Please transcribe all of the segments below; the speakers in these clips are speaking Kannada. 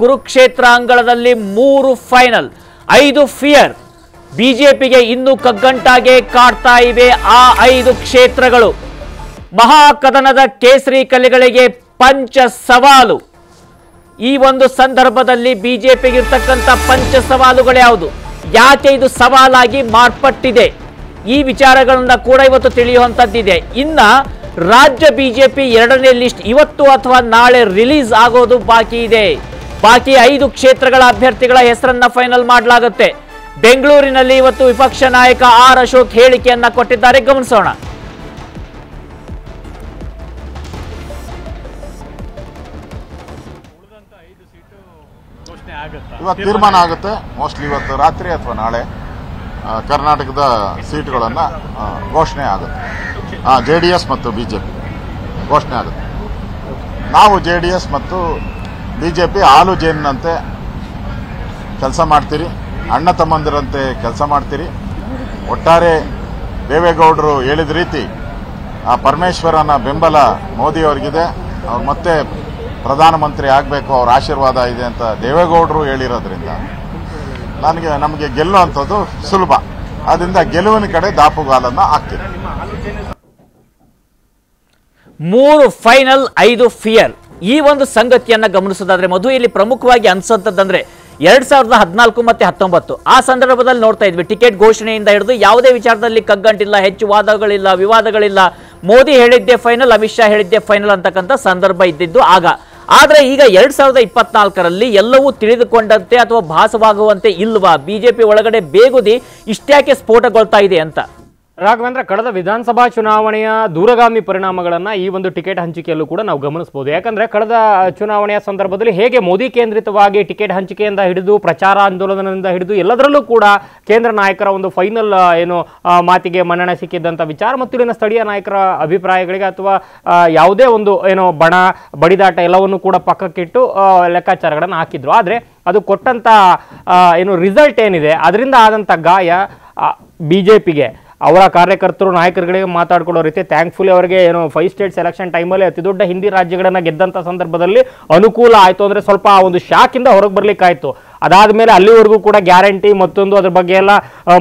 ಕುರುಕ್ಷೇತ್ರ ಅಂಗಳದಲ್ಲಿ ಮೂರು ಫೈನಲ್, ಐದು ಫಿಯರ್. ಬಿಜೆಪಿಗೆ ಇನ್ನೂ ಕಗ್ಗಂಟಾಗೆ ಕಾಡ್ತಾ ಇವೆ ಆ ಐದು ಕ್ಷೇತ್ರಗಳು. ಮಹಾಕದನದ ಕೇಸರಿ ಕಲೆಗಳಿಗೆ ಪಂಚ ಸವಾಲು. ಈ ಒಂದು ಸಂದರ್ಭದಲ್ಲಿ ಬಿಜೆಪಿಗೆ ಇರ್ತಕ್ಕಂಥ ಪಂಚ ಸವಾಲುಗಳು ಯಾವುದು? ಯಾಕೆ ಇದು ಸವಾಲಾಗಿ ಮಾರ್ಪಟ್ಟಿದೆ? ಈ ವಿಚಾರಗಳನ್ನ ಕೂಡ ಇವತ್ತು ತಿಳಿಯುವಂಥದ್ದಿದೆ. ಇನ್ನ ರಾಜ್ಯ ಬಿಜೆಪಿ ಎರಡನೇ ಲಿಸ್ಟ್ ಇವತ್ತು ಅಥವಾ ನಾಳೆ ರಿಲೀಸ್ ಆಗೋದು ಬಾಕಿ ಇದೆ. ಬಾಕಿ ಐದು ಕ್ಷೇತ್ರಗಳ ಅಭ್ಯರ್ಥಿಗಳ ಹೆಸರನ್ನ ಫೈನಲ್ ಮಾಡಲಾಗುತ್ತೆ. ಬೆಂಗಳೂರಿನಲ್ಲಿ ಇವತ್ತು ವಿಪಕ್ಷ ನಾಯಕ ಆರ್ ಅಶೋಕ್ ಹೇಳಿಕೆಯನ್ನ ಕೊಟ್ಟಿದ್ದಾರೆ. ಗಮನಿಸೋಣ. ಇವತ್ತು ತೀರ್ಮಾನ ಆಗುತ್ತೆ. ಮೋಸ್ಟ್ಲಿ ಇವತ್ತು ರಾತ್ರಿ ಅಥವಾ ನಾಳೆ ಕರ್ನಾಟಕದ ಸೀಟ್ಗಳನ್ನು ಘೋಷಣೆ ಆಗುತ್ತೆ. ಜೆ ಡಿ ಎಸ್ ಮತ್ತು ಬಿ ಜೆ ಪಿ ಘೋಷಣೆ ಆಗುತ್ತೆ. ನಾವು ಜೆ ಡಿ ಎಸ್ ಮತ್ತು ಬಿ ಜೆ ಪಿ ಹಾಲು ಜೇನಿನಂತೆ ಕೆಲಸ ಮಾಡ್ತೀರಿ, ಅಣ್ಣ ತಮ್ಮಂದಿರಂತೆ ಕೆಲಸ ಮಾಡ್ತೀರಿ. ಒಟ್ಟಾರೆ ದೇವೇಗೌಡರು ಹೇಳಿದ ರೀತಿ ಆ ಪರಮೇಶ್ವರನ ಬೆಂಬಲ ಮೋದಿಯವರಿಗಿದೆ ಅವ್ರು ಮತ್ತೆ ಪ್ರಧಾನಮಂತ್ರಿ ಆಗಬೇಕು, ಅವ್ರ ಆಶೀರ್ವಾದ ಇದೆ ಅಂತ ದೇವೇಗೌಡರು ಹೇಳಿರೋದ್ರಿಂದ ನನಗೆ, ನಮಗೆ ಗೆಲ್ಲುವಂಥದ್ದು ಸುಲಭ. ಅದರಿಂದ ಗೆಲುವಿನ ಕಡೆ ದಾಪುಗಾಲನ್ನು ಹಾಕ್ತೀನಿ ಮೂರು ಫೈನಲ್ ಐದು ಫಿಯರ್ ಈ ಒಂದು ಸಂಗತಿಯನ್ನ ಗಮನಿಸೋದಾದ್ರೆ ಮಧು ಇಲ್ಲಿ ಪ್ರಮುಖವಾಗಿ ಅನ್ಸಂತದ್ದಂದ್ರೆ ಎರಡ್ ಸಾವಿರದ ಹದಿನಾಲ್ಕು ಮತ್ತೆ ಹತ್ತೊಂಬತ್ತು. ಆ ಸಂದರ್ಭದಲ್ಲಿ ನೋಡ್ತಾ ಇದ್ವಿ. ಟಿಕೆಟ್ ಘೋಷಣೆಯಿಂದ ಹಿಡಿದು ಯಾವುದೇ ವಿಚಾರದಲ್ಲಿ ಕಗ್ಗಂಟಿಲ್ಲ, ಹೆಚ್ಚು ವಾದಗಳಿಲ್ಲ, ವಿವಾದಗಳಿಲ್ಲ. ಮೋದಿ ಹೇಳಿದ್ದೆ ಫೈನಲ್, ಅಮಿತ್ ಶಾ ಹೇಳಿದ್ದೆ ಫೈನಲ್ ಅಂತಕ್ಕಂಥ ಸಂದರ್ಭ ಇದ್ದಿದ್ದು ಆಗ. ಆದರೆ ಈಗ ಎರಡ್ ಸಾವಿರದ ಇಪ್ಪತ್ನಾಲ್ಕರಲ್ಲಿ ಎಲ್ಲವೂ ತಿಳಿದುಕೊಂಡಂತೆ ಅಥವಾ ಭಾಸವಾಗುವಂತೆ ಇಲ್ವಾ? ಬಿಜೆಪಿ ಒಳಗಡೆ ಬೇಗುದಿ ಇಷ್ಟ್ಯಾಕೆ ಸ್ಫೋಟಗೊಳ್ತಾ ಇದೆ ಅಂತ. ರಾಘವೇಂದ್ರ, ಕಳೆದ ವಿಧಾನಸಭಾ ಚುನಾವಣೆಯ ದೂರಗಾಮಿ ಪರಿಣಾಮಗಳನ್ನು ಈ ಒಂದು ಟಿಕೆಟ್ ಹಂಚಿಕೆಯಲ್ಲೂ ಕೂಡ ನಾವು ಗಮನಿಸಬಹುದು ಯಾಕಂದರೆ ಕಳೆದ ಚುನಾವಣೆಯ ಸಂದರ್ಭದಲ್ಲಿ ಹೇಗೆ ಮೋದಿ ಕೇಂದ್ರಿತವಾಗಿ ಟಿಕೆಟ್ ಹಂಚಿಕೆಯಿಂದ ಹಿಡಿದು, ಪ್ರಚಾರ ಆಂದೋಲನದಿಂದ ಹಿಡಿದು ಎಲ್ಲದರಲ್ಲೂ ಕೂಡ ಕೇಂದ್ರ ನಾಯಕರ ಒಂದು ಫೈನಲ್ ಏನು ಮಾತಿಗೆ ಮನ್ನಣೆ ಸಿಕ್ಕಿದ್ದಂಥ ವಿಚಾರ ಮತ್ತು ಇಲ್ಲಿನ ಸ್ಥಳೀಯ ನಾಯಕರ ಅಭಿಪ್ರಾಯಗಳಿಗೆ ಅಥವಾ ಯಾವುದೇ ಒಂದು, ಏನು, ಬಣ, ಬಡಿದಾಟ ಎಲ್ಲವನ್ನು ಕೂಡ ಪಕ್ಕಕ್ಕಿಟ್ಟು ಲೆಕ್ಕಾಚಾರಗಳನ್ನು ಹಾಕಿದ್ರು. ಆದರೆ ಅದು ಕೊಟ್ಟಂಥ ಏನು ರಿಸಲ್ಟ್ ಏನಿದೆ, ಅದರಿಂದ ಆದಂಥ ಗಾಯ ಬಿ ಜೆ ಪಿಗೆ ಅವರ ಕಾರ್ಯಕರ್ತರು, ನಾಯಕರುಗಳಿಗೆ ಮಾತಾಡ್ಕೊಳ್ಳೋ ರೀತಿ ಥ್ಯಾಂಕ್ಫುಲಿ ಅವರಿಗೆ ಏನು ಫೈವ್ ಸ್ಟೇಟ್ ಸೆಲೆಕ್ಷನ್ ಟೈಮಲ್ಲಿ ಅತಿ ದೊಡ್ಡ ಹಿಂದಿ ರಾಜ್ಯಗಳನ್ನು ಗೆದ್ದಂಥ ಸಂದರ್ಭದಲ್ಲಿ ಅನುಕೂಲ ಆಯಿತು ಅಂದರೆ ಸ್ವಲ್ಪ ಆ ಒಂದು ಶಾಕಿಂದ ಹೊರಗೆ ಬರ್ಲಿಕ್ಕಾಯ್ತು. ಅದಾದ್ಮೇಲೆ ಅಲ್ಲಿವರೆಗೂ ಕೂಡ ಗ್ಯಾರಂಟಿ ಮತ್ತೊಂದು ಅದ್ರ ಬಗ್ಗೆ ಎಲ್ಲ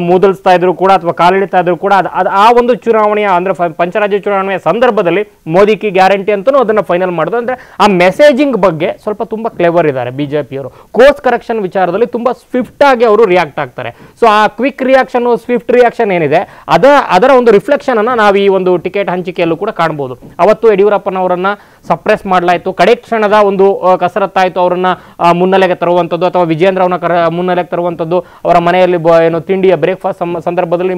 ಮೂದಲಿಸ್ತಾ ಇದ್ರು ಕೂಡ ಅಥವಾ ಕಾಲಿಡ್ತಾ ಇದ್ರು ಕೂಡ ಅದು ಆ ಒಂದು ಚುನಾವಣೆಯ ಅಂದ್ರೆ ಪಂಚರಾಜ್ಯ ಚುನಾವಣೆಯ ಸಂದರ್ಭದಲ್ಲಿ ಮೋದಿ ಕಿ ಗ್ಯಾರಂಟಿ ಅಂತಲೂ ಅದನ್ನ ಫೈನಲ್ ಮಾಡೋದು. ಅಂದ್ರೆ ಆ ಮೆಸೇಜಿಂಗ್ ಬಗ್ಗೆ ಸ್ವಲ್ಪ ತುಂಬಾ ಕ್ಲೆವರ್ ಇದ್ದಾರೆ ಬಿಜೆಪಿಯವರು. ಕೋರ್ಸ್ ಕರೆಕ್ಷನ್ ವಿಚಾರದಲ್ಲಿ ತುಂಬಾ ಸ್ವಿಫ್ಟ್ ಆಗಿ ಅವರು ರಿಯಾಕ್ಟ್ ಆಗ್ತಾರೆ. ಸೊ ಆ ಕ್ವಿಕ್ ರಿಯಾಕ್ಷನ್ ಸ್ವಿಫ್ಟ್ ರಿಯಾಕ್ಷನ್ ಏನಿದೆ, ಅದ, ಅದರ ಒಂದು ರಿಫ್ಲೆಕ್ಷನ್ ಅನ್ನ ನಾವು ಈ ಒಂದು ಟಿಕೆಟ್ ಹಂಚಿಕೆಯಲ್ಲೂ ಕೂಡ ಕಾಣಬಹುದು ಅವತ್ತು ಯಡಿಯೂರಪ್ಪನವರನ್ನ ಸಪ್ರೆಸ್ ಮಾಡಲಾಯಿತು. ಕಡೆ ಕ್ಷಣದ ಒಂದು ಕಸರತ್ತಾಯಿತು ಅವರನ್ನ ಮುನ್ನೆಲೆಗೆ ತರುವಂಥದ್ದು ಅಥವಾ ವಿಜೇಂದ್ರ ಅವನ ಕರ ಮುನ್ನೆಲೆಗೆ ತರುವಂಥದ್ದು ಅವರ ಮನೆಯಲ್ಲಿ ಬ- ಏನು ತಿಂಡಿಯ ಬ್ರೇಕ್ಫಾಸ್ಟ್ ಸಂದರ್ಭದಲ್ಲಿ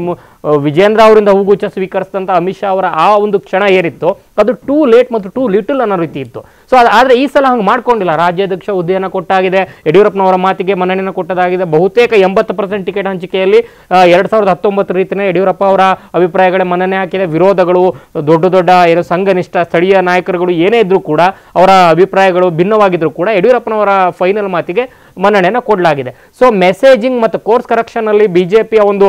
ವಿಜೇಂದ್ರ ಅವರಿಂದ ಹೂಗುಚ್ಛ ಸ್ವೀಕರಿಸಿದಂಥ ಅಮಿತ್ ಶಾ ಅವರ ಆ ಒಂದು ಕ್ಷಣ ಏನಿತ್ತು, ಅದು ಟೂ ಲೇಟ್ ಮತ್ತು ಟೂ ಲಿಟಲ್ ಅನ್ನೋ ರೀತಿ ಇತ್ತು. ಸೊ ಆದರೆ ಈ ಸಲ ಹಂಗೆ ಮಾಡ್ಕೊಂಡಿಲ್ಲ. ರಾಜ್ಯಾಧ್ಯಕ್ಷ ಹುದ್ದೆಯನ್ನು ಕೊಟ್ಟಾಗಿದೆ. ಯಡಿಯೂರಪ್ಪನವರ ಮಾತಿಗೆ ಮನ್ನಣೆಯನ್ನು ಕೊಟ್ಟದಾಗಿದೆ. ಬಹುತೇಕ ಎಂಬತ್ತು ಪರ್ಸೆಂಟ್ ಟಿಕೆಟ್ ಹಂಚಿಕೆಯಲ್ಲಿ ಎರಡು ಸಾವಿರದ ಹತ್ತೊಂಬತ್ತು ರೀತಿಯೇ ಯಡಿಯೂರಪ್ಪ ಅವರ ಅಭಿಪ್ರಾಯಗಳೇ ಮನ್ನಣೆ ಹಾಕಿದೆ. ವಿರೋಧಗಳು, ದೊಡ್ಡ ದೊಡ್ಡ, ಏನು ಸಂಘನಿಷ್ಠ, ಸ್ಥಳೀಯ ನಾಯಕರುಗಳು ಏನೇ ಇದ್ರೂ ಕೂಡ ಅವರ ಅಭಿಪ್ರಾಯಗಳು ಭಿನ್ನವಾಗಿದ್ದರೂ ಕೂಡ ಯಡಿಯೂರಪ್ಪನವರ ಫೈನಲ್ ಮಾತಿಗೆ ಮನ್ನಣೆಯನ್ನು ಕೊಡಲಾಗಿದೆ. ಸೊ ಮೆಸೇಜಿಂಗ್ ಮತ್ತು ಕೋರ್ಸ್ ಕರೆಕ್ಷನಲ್ಲಿ ಪಿಯ ಒಂದು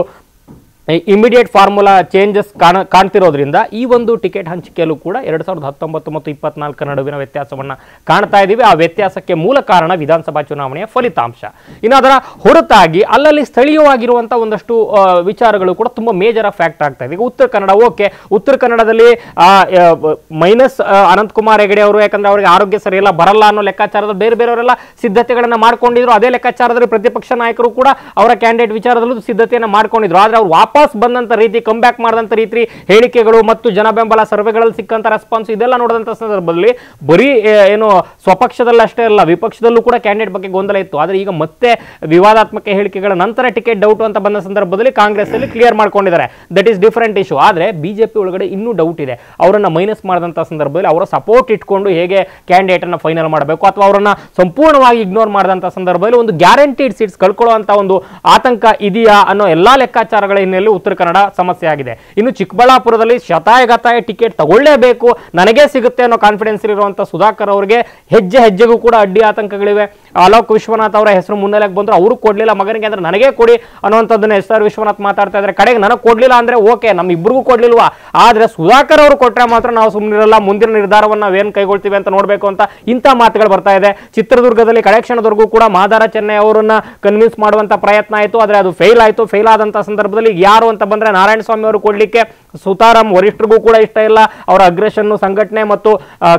ಇಮಿಡಿಯೇಟ್ ಫಾರ್ಮುಲಾ ಚೇಂಜಸ್ ಕಾಣ, ಕಾಣ್ತಿರೋದ್ರಿಂದ ಈ ಒಂದು ಟಿಕೆಟ್ ಹಂಚಿಕೆಯಲ್ಲೂ ಕೂಡ ಎರಡು ಸಾವಿರದ ಹತ್ತೊಂಬತ್ತು ಮತ್ತು ಇಪ್ಪತ್ನಾಲ್ಕರ ನಡುವಿನ ವ್ಯತ್ಯಾಸವನ್ನು ಕಾಣ್ತಾ ಇದ್ದೀವಿ. ಆ ವ್ಯತ್ಯಾಸಕ್ಕೆ ಮೂಲ ಕಾರಣ ವಿಧಾನಸಭಾ ಚುನಾವಣೆಯ ಫಲಿತಾಂಶ. ಇನ್ನು ಅದರ ಹೊರತಾಗಿ ಅಲ್ಲಲ್ಲಿ ಸ್ಥಳೀಯವಾಗಿರುವಂಥ ಒಂದಷ್ಟು ವಿಚಾರಗಳು ಕೂಡ ತುಂಬ ಮೇಜರ್ ಫ್ಯಾಕ್ಟ್ ಆಗ್ತಾ ಇದೆ. ಈಗ ಉತ್ತರ ಕನ್ನಡ ಓಕೆ ಉತ್ತರ ಕನ್ನಡದಲ್ಲಿ ಮೈನಸ್ ಅನಂತಕುಮಾರ್ ಹೆಗಡೆ ಅವರು ಯಾಕಂದ್ರೆ ಅವರಿಗೆ ಆರೋಗ್ಯ ಸರಿಯಿಲ್ಲ ಬರಲ್ಲ ಅನ್ನೋ ಲೆಕ್ಕಾಚಾರದ ಬೇರೆ ಬೇರೆಯವರೆಲ್ಲ ಸಿದ್ಧತೆಗಳನ್ನ ಮಾಡ್ಕೊಂಡಿದ್ರು. ಅದೇ ಲೆಕ್ಕಾಚಾರದಲ್ಲಿ ಪ್ರತಿಪಕ್ಷ ನಾಯಕರು ಕೂಡ ಅವರ ಕ್ಯಾಂಡಿಡೇಟ್ ವಿಚಾರದಲ್ಲೂ ಸಿದ್ಧತೆಯನ್ನು ಮಾಡ್ಕೊಂಡಿದ್ರು. ಆದರೆ ಅವರು ವಾಪಸ್ ಬಂದಂತ ರೀತಿ ಕಮ್ ಬ್ಯಾಕ್ ಮಾಡಿದಂತ ರೀತಿ ಹೇಳಿಕೆಗಳು ಮತ್ತು ಜನ ಬೆಂಬಲ ಸರ್ವೆಗಳಲ್ಲಿ ಸಿಕ್ಕಂತ ರೆಸ್ಪಾನ್ಸ್ ಇದೆಲ್ಲ ನೋಡಿದಂತ ಸಂದರ್ಭದಲ್ಲಿ ಬರೀ ಏನು ಸ್ವಪಕ್ಷದಲ್ಲಿ ಅಷ್ಟೇ ಅಲ್ಲ, ವಿಪಕ್ಷದಲ್ಲೂ ಕೂಡ ಕ್ಯಾಂಡಿಡೇಟ್ ಬಗ್ಗೆ ಗೊಂದಲ ಇತ್ತು. ಆದ್ರೆ ಈಗ ಮತ್ತೆ ವಿವಾದಾತ್ಮಕ ಹೇಳಿಕೆಗಳ ನಂತರ ಟಿಕೆಟ್ ಡೌಟ್ ಅಂತ ಬಂದ ಸಂದರ್ಭದಲ್ಲಿ ಕಾಂಗ್ರೆಸ್ ಅಲ್ಲಿ ಕ್ಲಿಯರ್ ಮಾಡ್ಕೊಂಡಿದ್ದಾರೆ. ದಟ್ ಈಸ್ ಡಿಫರೆಂಟ್ ಇಶ್ಯೂ ಆದ್ರೆ ಬಿಜೆಪಿ ಒಳಗಡೆ ಇನ್ನೂ ಡೌಟ್ ಇದೆ. ಅವರನ್ನ ಮೈನಸ್ ಮಾಡಿದಂತ ಸಂದರ್ಭದಲ್ಲಿ ಅವರ ಸಪೋರ್ಟ್ ಇಟ್ಕೊಂಡು ಹೇಗೆ ಕ್ಯಾಂಡಿಡೇಟ್ ಅನ್ನ ಫೈನಲ್ ಮಾಡಬೇಕು ಅಥವಾ ಅವರನ್ನ ಸಂಪೂರ್ಣವಾಗಿ ಇಗ್ನೋರ್ ಮಾಡಿದಂತ ಸಂದರ್ಭದಲ್ಲಿ ಒಂದು ಗ್ಯಾರಂಟಿಡ್ ಸೀಟ್ಸ್ ಕಳ್ಕೊಳ್ಳುವಂತ ಒಂದು ಆತಂಕ ಇದೆಯಾ ಅನ್ನೋ ಎಲ್ಲಾ ಲೆಕ್ಕಾಚಾರಗಳ ಹಿನ್ನೆಲೆಯಲ್ಲಿ ಉತ್ತರ ಕನ್ನಡ ಸಮಸ್ಯೆ ಆಗಿದೆ. ಇನ್ನು ಚಿಕ್ಕಬಳ್ಳಾಪುರದಲ್ಲಿ ಶತಾಯಗತಾಯ ಟಿಕೆಟ್ ತಗೊಳ್ಳೇಬೇಕು. ನನಗೆ ಸಿಗುತ್ತೆ ಅನ್ನೋ ಕಾನ್ಫಿಡೆನ್ಸ್ ಇರುವಂತ ಸುಧಾಕರ್ ಅವರಿಗೆ ಹೆಜ್ಜೆ ಹೆಜ್ಜೆಗೂ ಕೂಡ ಅಡ್ಡಿ ಆತಂಕಗಳಿವೆ. ಅಲೋಕ್ ವಿಶ್ವನಾಥ್ ಅವರ ಹೆಸರು ಮುನ್ನೆಲೆಗೆ ಬಂದ್ರು, ಅವರು ಕೊಡ್ಲಿಲ್ಲ. ಮಗನಿಗೆ ಅಂದ್ರೆ ನನಗೆ ಕೊಡಿ ಅನ್ನುವಂಥದ್ದನ್ನ ಎಸ್ ಆರ್ ವಿಶ್ವನಾಥ್ ಮಾತಾಡ್ತಾ ಇದ್ದಾರೆ ಕಡೆಗೆ ನನಗೆ ಕೊಡ್ಲಿಲ್ಲ ಅಂದ್ರೆ ಓಕೆ ನಮ್ಮ ಇಬ್ಬರಿಗೂ ಕೊಡ್ಲಿಲ್ವಾ? ಆದ್ರೆ ಸುಧಾಕರ್ ಅವರು ಕೊಟ್ಟರೆ ಮಾತ್ರ ನಾವು ಸುಮ್ಮನಿರಲ್ಲ ಮುಂದಿನ ನಿರ್ಧಾರವನ್ನು ನಾವೇನು ಕೈಗೊಳ್ತೀವಿ ಅಂತ ನೋಡಬೇಕು ಅಂತ ಇಂಥ ಮಾತುಗಳು ಬರ್ತಾ ಇದೆ. ಚಿತ್ರದುರ್ಗದಲ್ಲಿ ಕಡೆ ಕ್ಷಣದವರೆಗೂ ಕೂಡ ಮಾದಾರ ಚೆನ್ನೈ ಅವರನ್ನ ಕನ್ವಿನ್ಸ್ ಮಾಡುವಂತ ಪ್ರಯತ್ನ ಆಯಿತು. ಆದ್ರೆ ಅದು ಫೇಲ್ ಆಯಿತು. ಫೇಲ್ ಆದಂತ ಸಂದರ್ಭದಲ್ಲಿ ಯಾರು ಅಂತ ಬಂದ್ರೆ ನಾರಾಯಣ ಸ್ವಾಮಿ ಅವರು ಕೊಡ್ಲಿಕ್ಕೆ ಸುತಾರಾಮ್ ವರಿಷ್ಠರಿಗೂ ಕೂಡ ಇಷ್ಟ ಇಲ್ಲ. ಅವರ ಅಗ್ರೆಷನ್ ಸಂಘಟನೆ ಮತ್ತು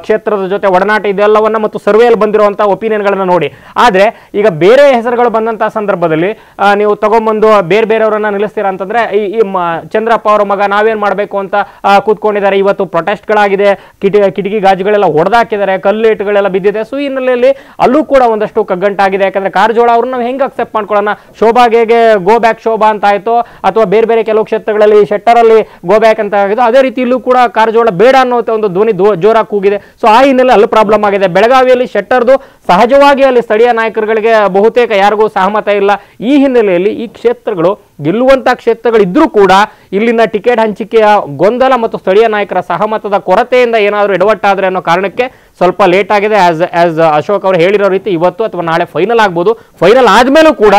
ಕ್ಷೇತ್ರದ ಜೊತೆ ಒಡನಾಟ ಇದೆಲ್ಲವನ್ನ ಮತ್ತು ಸರ್ವೆಯಲ್ಲಿ ಬಂದಿರುವಂತಹ ಒಪಿನಿಯನ್ಗಳನ್ನ ನೋಡಿ. ಆದ್ರೆ ಈಗ ಬೇರೆ ಹೆಸರುಗಳು ಬಂದಂಥ ಸಂದರ್ಭದಲ್ಲಿ ನೀವು ತಗೊಂಬಂದು ಬೇರೆ ಬೇರೆಯವರನ್ನ ನಿಲ್ಲಿಸ್ತೀರಾ ಅಂತಂದ್ರೆ, ಈ ಚಂದ್ರಪ್ಪ ಅವರ ಮಗ ನಾವೇನ್ ಮಾಡಬೇಕು ಅಂತ ಕೂತ್ಕೊಂಡಿದ್ದಾರೆ. ಇವತ್ತು ಪ್ರೊಟೆಸ್ಟ್ಗಳಾಗಿದೆ ಕಿಟಿ, ಕಿಟಕಿ ಗಾಜುಗಳೆಲ್ಲ ಹೊಡೆದಾಕಿದ್ದಾರೆ ಕಲ್ಲೇಟುಗಳೆಲ್ಲ ಬಿದ್ದಿದೆ. ಸೊ ಈ ಹಿನ್ನೆಲೆಯಲ್ಲಿ ಅಲ್ಲೂ ಕೂಡ ಒಂದಷ್ಟು ಕಗ್ಗಂಟಾಗಿದೆ. ಯಾಕಂದ್ರೆ ಕಾರಜೋಳ ಅವ್ರನ್ನ ನಾವು ಹೆಂಗೆ ಅಕ್ಸೆಪ್ಟ್ ಮಾಡ್ಕೊಳ್ಳೋಣ? ಶೋಭಾಗೆ ಗೋ ಬ್ಯಾಕ್ ಶೋಭಾ ಅಂತ ಆಯಿತು. ಅಥವಾ ಬೇರೆ ಬೇರೆ ಕೆಲವು ಕ್ಷೇತ್ರಗಳಲ್ಲಿ ಶೆಟ್ಟರಲ್ಲಿ ಗೋ ಬ್ಯಾಕ್ ಅಂತ ಆಗಿದ್ದು, ಅದೇ ರೀತಿ ಇಲ್ಲೂ ಕೂಡ ಕಾರಜೋಳ ಬೇಡ ಅನ್ನೋ ಒಂದು ಧ್ವನಿ ಜೋರಾಗಿ ಕೂಗಿದೆ. ಸೊ ಆ ಹಿನ್ನೆಲೆ ಅಲ್ಲೂ ಪ್ರಾಬ್ಲಮ್ ಆಗಿದೆ. ಬೆಳಗಾವಿಯಲ್ಲಿ ಶೆಟ್ಟರ್ದು ಸಹಜವಾಗಿ ಅಲ್ಲಿ ಸ್ಥಳೀಯ ನಾಯಕರುಗಳಿಗೆ ಬಹುತೇಕ ಯಾರಿಗೂ ಸಹಮತ ಇಲ್ಲ. ಈ ಹಿನ್ನೆಲೆಯಲ್ಲಿ ಈ ಕ್ಷೇತ್ರಗಳು ಗೆಲ್ಲುವಂತ ಕ್ಷೇತ್ರಗಳಿದ್ರೂ ಕೂಡ ಇಲ್ಲಿನ ಟಿಕೆಟ್ ಹಂಚಿಕೆಯ ಗೊಂದಲ ಮತ್ತು ಸ್ಥಳೀಯ ನಾಯಕರ ಸಹಮತದ ಕೊರತೆಯಿಂದ ಏನಾದರೂ ಎಡವಟ್ಟಾದರೆ ಅನ್ನೋ ಕಾರಣಕ್ಕೆ ಸ್ವಲ್ಪ ಲೇಟ್ ಆಗಿದೆ. ಆಸ್ ಆಸ್ ಅಶೋಕ್ ಅವರು ಹೇಳಿರೋ ರೀತಿ ಇವತ್ತು ಅಥವಾ ನಾಳೆ ಫೈನಲ್ ಆಗ್ಬೋದು. ಫೈನಲ್ ಆದ್ಮೇಲೂ ಕೂಡ